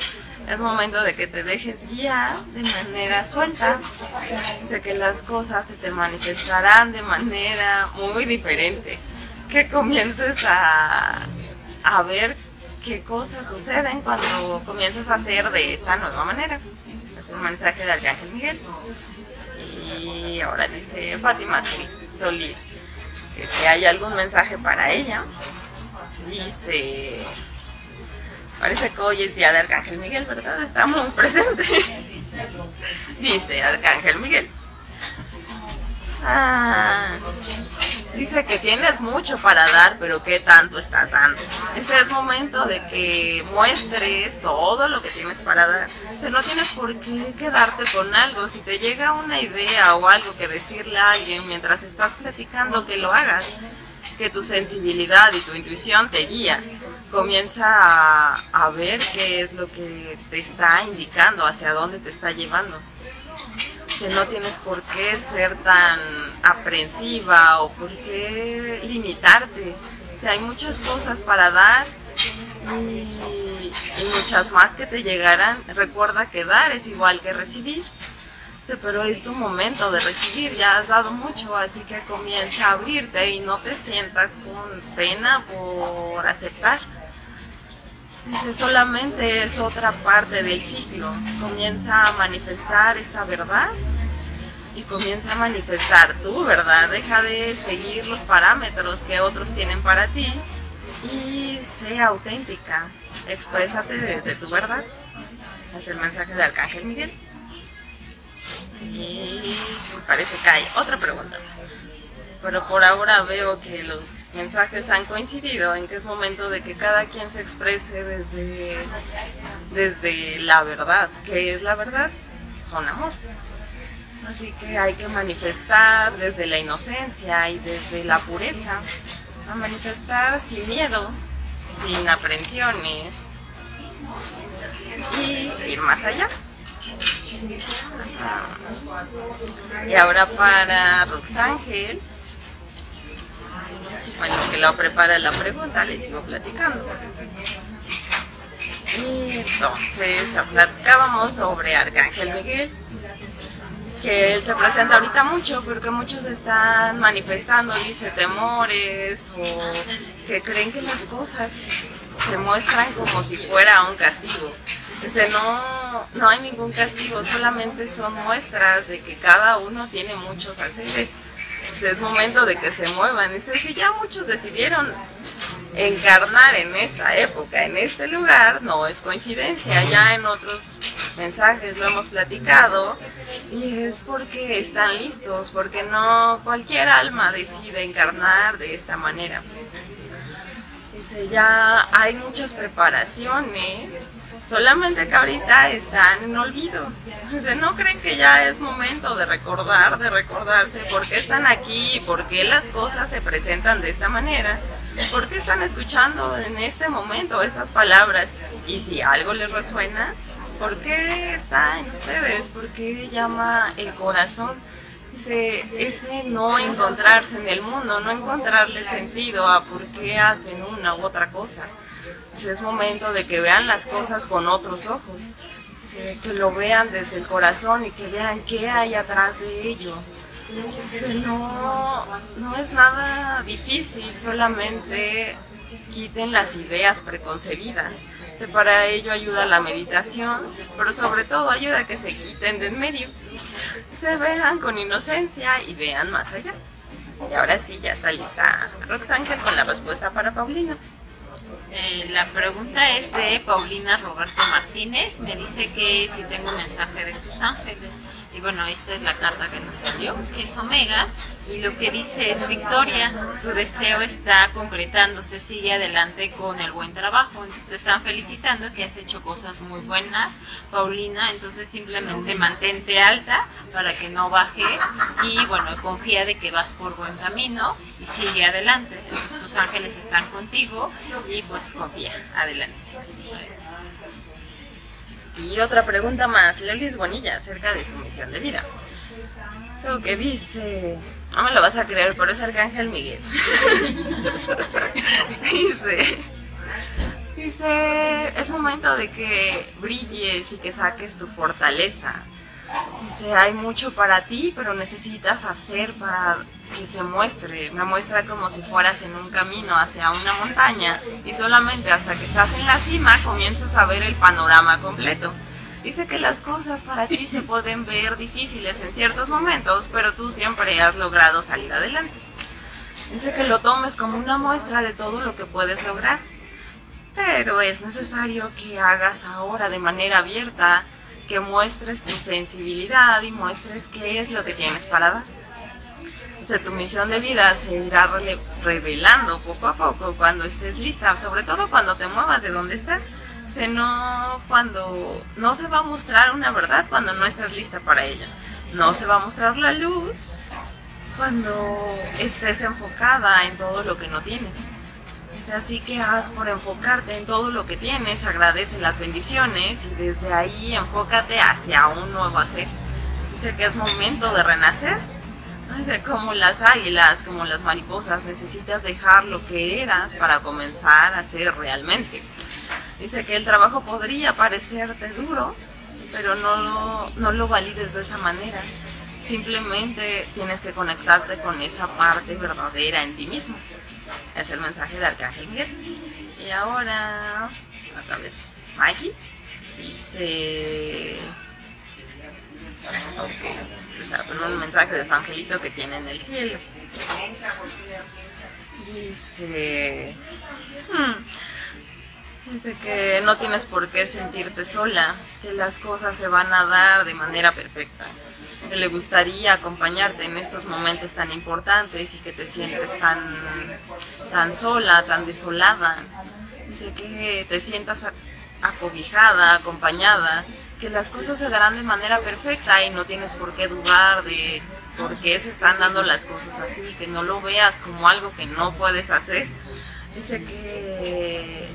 es momento de que te dejes guiar de manera suelta, de que las cosas se te manifestarán de manera muy diferente, que comiences a, a ver qué cosas suceden cuando comienzas a hacer de esta nueva manera. Es el mensaje de Arcángel Miguel. Y ahora dice Fátima Solís que si hay algún mensaje para ella, dice Parece que hoy es día de Arcángel Miguel, ¿verdad? Está muy presente. Dice Arcángel Miguel. Ah, dice que tienes mucho para dar, pero ¿qué tanto estás dando? Ese es momento de que muestres todo lo que tienes para dar. O no tienes por qué quedarte con algo. Si te llega una idea o algo que decirle a alguien mientras estás platicando, que lo hagas. Que tu sensibilidad y tu intuición te guían comienza a, ver qué es lo que te está indicando, hacia dónde te está llevando. Si no tienes por qué ser tan aprensiva o por qué limitarte. O hay muchas cosas para dar y, muchas más que te llegarán. Recuerda que dar es igual que recibir. pero es tu momento de recibir, ya has dado mucho, así que comienza a abrirte y no te sientas con pena por aceptar. Dice, solamente es otra parte del ciclo. Comienza a manifestar esta verdad y comienza a manifestar tu verdad. Deja de seguir los parámetros que otros tienen para ti y sea auténtica. Exprésate desde tu verdad. es el mensaje de Arcángel Miguel. Y parece que hay otra pregunta pero por ahora veo que los mensajes han coincidido en que es momento de que cada quien se exprese desde, desde la verdad. ¿Qué es la verdad? Son amor. Así que hay que manifestar desde la inocencia y desde la pureza, a manifestar sin miedo, sin aprensiones y ir más allá. Y ahora para Roxángel bueno, que lo prepara la pregunta, le sigo platicando. Y entonces platicábamos sobre Arcángel Miguel, que él se presenta ahorita mucho porque muchos están manifestando, dice, temores o que creen que las cosas se muestran como si fuera un castigo. Dice, no, no hay ningún castigo, solamente son muestras de que cada uno tiene muchos haceres es momento de que se muevan. Dice, si ya muchos decidieron encarnar en esta época, en este lugar, no es coincidencia, ya en otros mensajes lo hemos platicado y es porque están listos, porque no cualquier alma decide encarnar de esta manera. Dice, ya hay muchas preparaciones, solamente que ahorita están en olvido. ¿no creen que ya es momento de recordar, de recordarse por qué están aquí, por qué las cosas se presentan de esta manera? ¿Por qué están escuchando en este momento estas palabras? Y si algo les resuena, ¿por qué está en ustedes? ¿Por qué llama el corazón? Ese, ese no encontrarse en el mundo, no encontrarle sentido a por qué hacen una u otra cosa. Es momento de que vean las cosas con otros ojos, que lo vean desde el corazón y que vean qué hay atrás de ello. no, no es nada difícil, solamente quiten las ideas preconcebidas. Para ello ayuda la meditación, pero sobre todo ayuda a que se quiten de en medio, se vean con inocencia y vean más allá. Y ahora sí, ya está lista Roxángel con la respuesta para Paulina. Eh, la pregunta es de Paulina Roberto Martínez. Me dice que si tengo un mensaje de sus ángeles. Y bueno, esta es la carta que nos salió, que es Omega. Y lo que dice es, Victoria, tu deseo está concretándose, sigue adelante con el buen trabajo. Entonces te están felicitando que has hecho cosas muy buenas, Paulina. Entonces simplemente mantente alta para que no bajes. Y bueno, confía de que vas por buen camino y sigue adelante. Entonces tus ángeles están contigo y pues confía, adelante. Y otra pregunta más, Lelis Bonilla, acerca de su misión de vida. Lo que dice, no me lo vas a creer, pero es Arcángel Miguel. dice, dice, es momento de que brilles y que saques tu fortaleza. Dice, hay mucho para ti, pero necesitas hacer para que se muestre. Me muestra como si fueras en un camino hacia una montaña y solamente hasta que estás en la cima comienzas a ver el panorama completo. Dice que las cosas para ti se pueden ver difíciles en ciertos momentos, pero tú siempre has logrado salir adelante. Dice que lo tomes como una muestra de todo lo que puedes lograr. Pero es necesario que hagas ahora de manera abierta, que muestres tu sensibilidad y muestres qué es lo que tienes para dar tu misión de vida se irá revelando poco a poco cuando estés lista, sobre todo cuando te muevas de donde estás. Se no, cuando no se va a mostrar una verdad cuando no estás lista para ella. No se va a mostrar la luz cuando estés enfocada en todo lo que no tienes. así que haz por enfocarte en todo lo que tienes, agradece las bendiciones y desde ahí enfócate hacia un nuevo hacer. Dice que es momento de renacer como las águilas, como las mariposas, necesitas dejar lo que eras para comenzar a ser realmente. Dice que el trabajo podría parecerte duro, pero no lo, no lo valides de esa manera. Simplemente tienes que conectarte con esa parte verdadera en ti mismo. Es el mensaje de Arcángel. Y ahora, otra vez, Mikey dice... Ok con un mensaje de su angelito que tiene en el cielo. Dice, hmm, dice que no tienes por qué sentirte sola, que las cosas se van a dar de manera perfecta, que le gustaría acompañarte en estos momentos tan importantes y que te sientes tan, tan sola, tan desolada. Dice que te sientas acobijada, acompañada, que las cosas se darán de manera perfecta y no tienes por qué dudar de por qué se están dando las cosas así, que no lo veas como algo que no puedes hacer. Dice que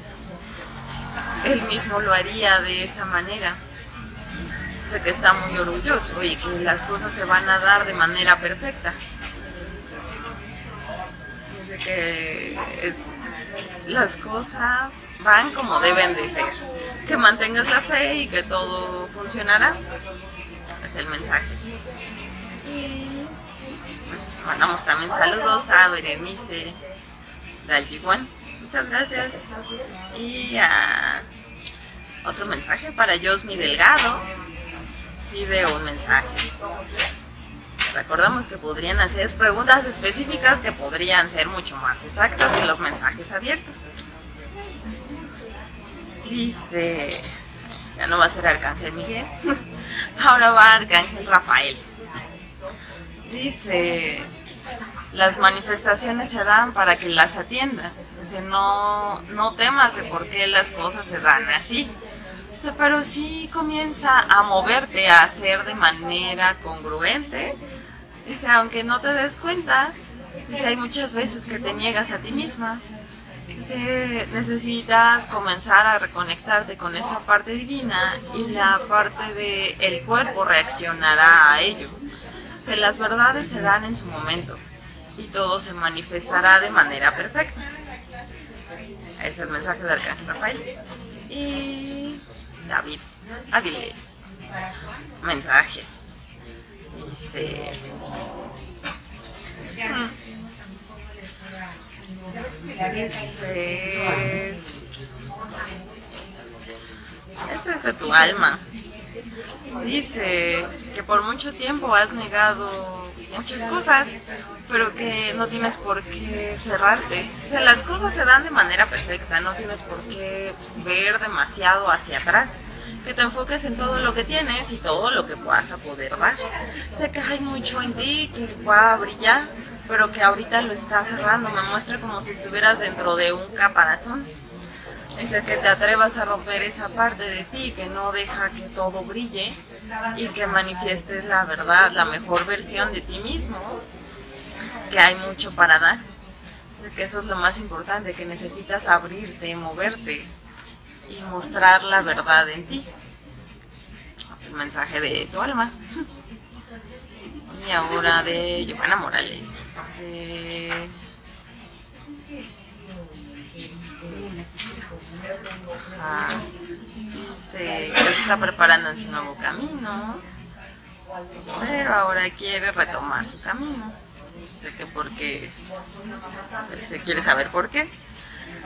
él mismo lo haría de esa manera. Dice que está muy orgulloso y que las cosas se van a dar de manera perfecta. Dice que las cosas van como deben de ser que mantengas la fe y que todo funcionará. Es el mensaje. Y pues, mandamos también saludos a Berenice Dalgiguan. Muchas gracias. Y a otro mensaje para Josmi Delgado. Pide un mensaje. Recordamos que podrían hacer preguntas específicas que podrían ser mucho más exactas que los mensajes abiertos. Dice, ya no va a ser Arcángel Miguel, ahora va Arcángel Rafael. Dice, las manifestaciones se dan para que las atiendas. Dice, no, no temas de por qué las cosas se dan así. Pero sí comienza a moverte, a hacer de manera congruente. Dice, aunque no te des cuenta, dice, hay muchas veces que te niegas a ti misma. Necesitas comenzar a reconectarte con esa parte divina y la parte del el cuerpo reaccionará a ello. Las verdades se dan en su momento y todo se manifestará de manera perfecta. Es el mensaje de Arcángel Rafael. Y David Avilés. Mensaje. Hmm. Ese es. Es de tu alma. Dice que por mucho tiempo has negado muchas cosas, pero que no tienes por qué cerrarte. O sea, las cosas se dan de manera perfecta, no tienes por qué ver demasiado hacia atrás. Que te enfoques en todo lo que tienes y todo lo que puedas a poder dar. Sé que hay mucho en ti que va a brillar, pero que ahorita lo estás cerrando. Me muestra como si estuvieras dentro de un caparazón. Dice que te atrevas a romper esa parte de ti que no deja que todo brille y que manifiestes la verdad, la mejor versión de ti mismo, que hay mucho para dar, que eso es lo más importante, que necesitas abrirte, moverte y mostrar la verdad en ti. Es el mensaje de tu alma. Y ahora de Giovanna Morales. De... Ah, dice que se está preparando en su nuevo camino, pero ahora quiere retomar su camino. Sé que porque se quiere saber por qué.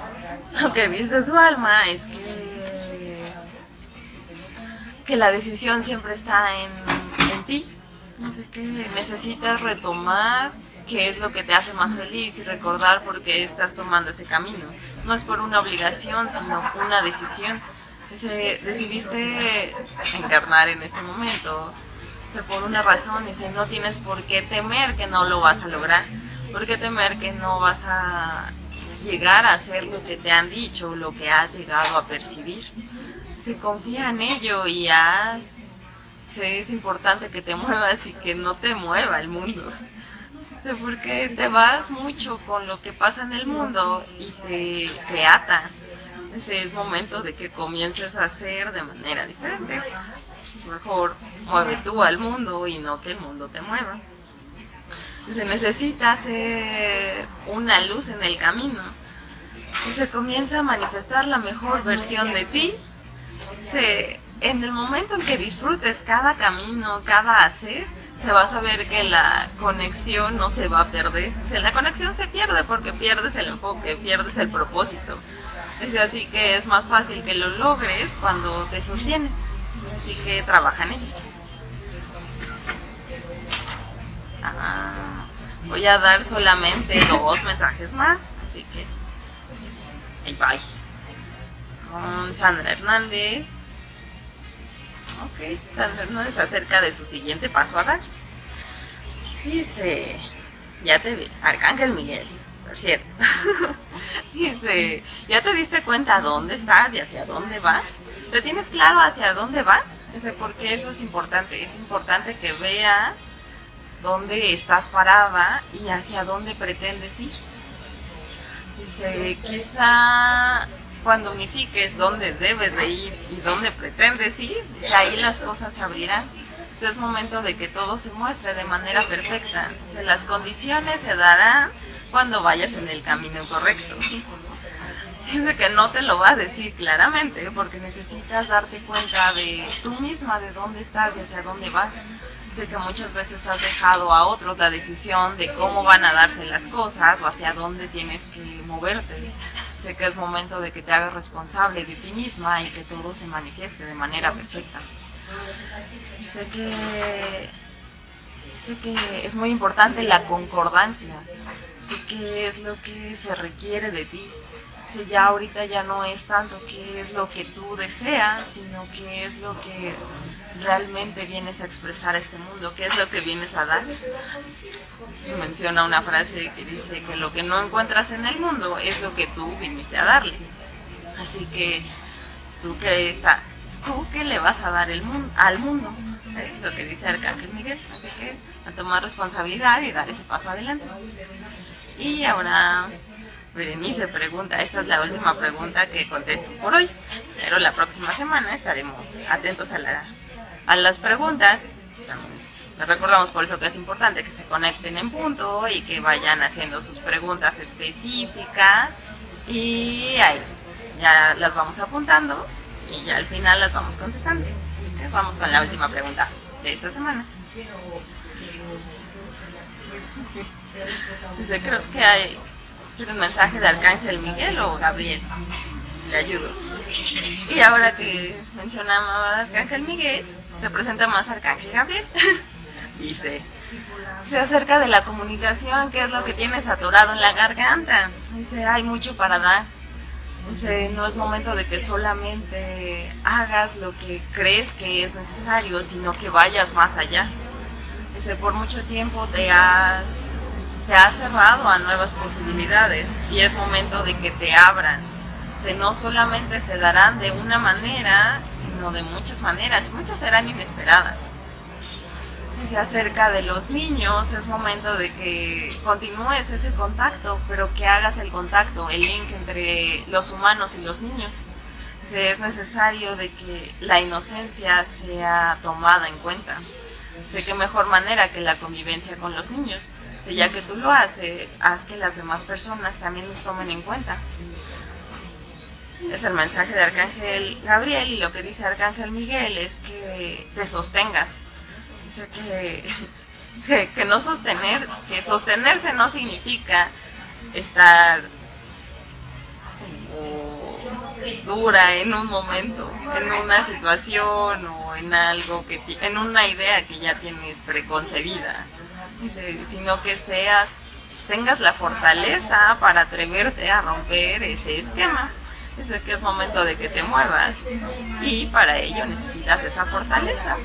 Lo que dice su alma es que, que la decisión siempre está en, en ti. Dice que necesitas retomar qué es lo que te hace más feliz y recordar por qué estás tomando ese camino. No es por una obligación, sino una decisión. Dice, decidiste encarnar en este momento, por una razón, dice, no tienes por qué temer que no lo vas a lograr, por qué temer que no vas a llegar a hacer lo que te han dicho, lo que has llegado a percibir. Se confía en ello y haz, es importante que te muevas y que no te mueva el mundo porque te vas mucho con lo que pasa en el mundo y te, te ata. Es momento de que comiences a hacer de manera diferente. Mejor mueve tú al mundo y no que el mundo te mueva. Se necesita hacer una luz en el camino. Y se comienza a manifestar la mejor versión de ti. Se, en el momento en que disfrutes cada camino, cada hacer, se va a saber que la conexión no se va a perder. O la conexión se pierde porque pierdes el enfoque, pierdes el propósito. Es así que es más fácil que lo logres cuando te sostienes. Así que trabaja en ello. Voy a dar solamente dos mensajes más, así que bye bye. Con Sandra Hernández. Ok, Sandra Hernández acerca de su siguiente paso a dar. Dice, ya te vi, Arcángel Miguel, por cierto. Dice, ¿ya te diste cuenta dónde estás y hacia dónde vas? ¿Te tienes claro hacia dónde vas? Dice, porque eso es importante. Es importante que veas dónde estás parada y hacia dónde pretendes ir. Dice, quizá cuando unifiques dónde debes de ir y dónde pretendes ir, ahí las cosas se abrirán. Es momento de que todo se muestre de manera perfecta. las condiciones se darán cuando vayas en el camino correcto. Dice que no te lo va a decir claramente porque necesitas darte cuenta de tú misma, de dónde estás y hacia dónde vas. Sé que muchas veces has dejado a otros la decisión de cómo van a darse las cosas o hacia dónde tienes que moverte. Sé que es momento de que te hagas responsable de ti misma y que todo se manifieste de manera perfecta. Sé que, sé que es muy importante la concordancia. Sé que es lo que se requiere de ti. Sé ya ahorita ya no es tanto qué es lo que tú deseas, sino qué es lo que realmente vienes a expresar a este mundo, qué es lo que vienes a dar. Menciona una frase que dice que lo que no encuentras en el mundo es lo que tú viniste a darle. Así que tú que está, tú qué le vas a dar el mundo, al mundo. Es lo que dice Arcángel Miguel. Así que a tomar responsabilidad y dar ese paso adelante. Y ahora Berenice pregunta, esta es la última pregunta que contesto por hoy, pero la próxima semana estaremos atentos a las, a las preguntas. Les recordamos por eso que es importante que se conecten en punto y que vayan haciendo sus preguntas específicas y ahí ya las vamos apuntando y ya al final las vamos contestando. Vamos con la última pregunta de esta semana. Dice, creo que hay un mensaje de Arcángel Miguel o Gabriel. Le ayudo. Y ahora que mencionamos a Arcángel Miguel, se presenta más Arcángel Gabriel. Dice, se acerca de la comunicación, ¿qué es lo que tienes atorado en la garganta? Dice, hay mucho para dar. Dice, no es momento de que solamente hagas lo que crees que es necesario, sino que vayas más allá. Dice, por mucho tiempo te has te ha cerrado a nuevas posibilidades y es momento de que te abras. Se no solamente se darán de una manera, sino de muchas maneras, muchas serán inesperadas. se acerca de los niños, es momento de que continúes ese contacto, pero que hagas el contacto, el link entre los humanos y los niños. es necesario de que la inocencia sea tomada en cuenta. Sé que mejor manera que la convivencia con los niños ya que tú lo haces, haz que las demás personas también nos tomen en cuenta. Es el mensaje de Arcángel Gabriel y lo que dice Arcángel Miguel es que te sostengas. Dice que, que, no sostener, que sostenerse no significa estar dura en un momento, en una situación o en algo que en una idea que ya tienes preconcebida sino que seas, tengas la fortaleza para atreverte a romper ese esquema. Dice que es momento de que te muevas y para ello necesitas esa fortaleza.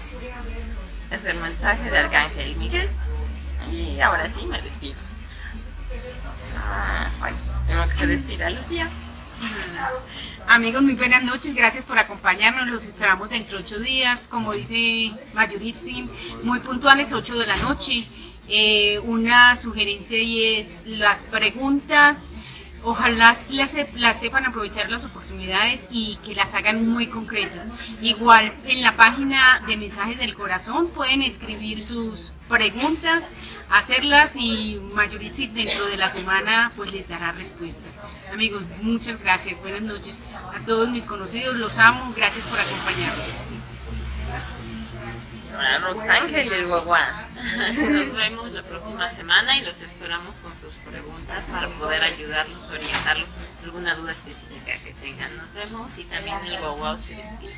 Es el mensaje de Arcángel Miguel. Y ahora sí me despido. Ah, bueno, tengo que se despida Lucía. Amigos, muy buenas noches, gracias por acompañarnos, los esperamos dentro de ocho días, como dice Mayuritzin, muy puntuales, ocho de la noche. Eh, una sugerencia y es las preguntas, ojalá las, sepan aprovechar las oportunidades y que las hagan muy concretas. Igual en la página de mensajes del corazón pueden escribir sus preguntas, hacerlas y Mayoritzi dentro de la semana pues les dará respuesta. Amigos, muchas gracias, buenas noches a todos mis conocidos, los amo, gracias por acompañarme. Roxángel el guagua. Nos vemos la próxima semana y los esperamos con sus preguntas para poder ayudarlos, orientarlos alguna duda específica que tengan. Nos vemos y también el guagua se despide.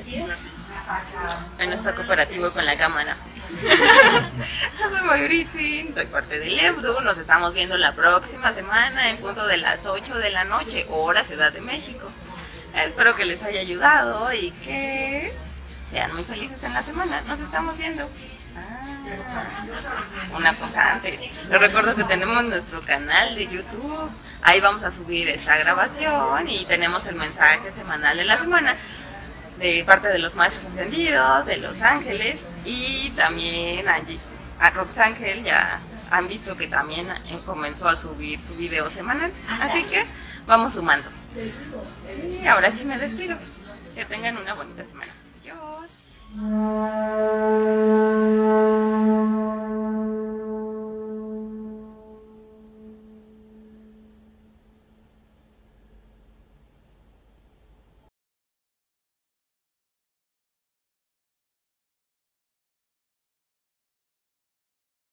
Adiós. Bueno, está cooperativo con la cámara. soy Mayuritzin, soy parte del Ebro. Nos estamos viendo la próxima semana en punto de las 8 de la noche, hora Ciudad de México. Espero que les haya ayudado y que sean muy felices en la semana. Nos estamos viendo. Ah, una cosa antes. Les recuerdo que tenemos nuestro canal de YouTube. Ahí vamos a subir esta grabación y tenemos el mensaje semanal de la semana de parte de los maestros ascendidos, de los ángeles y también allí a Roxángel ya han visto que también comenzó a subir su video semanal. Así que vamos sumando. Y ahora sí me despido. Que tengan una bonita semana. Thank you.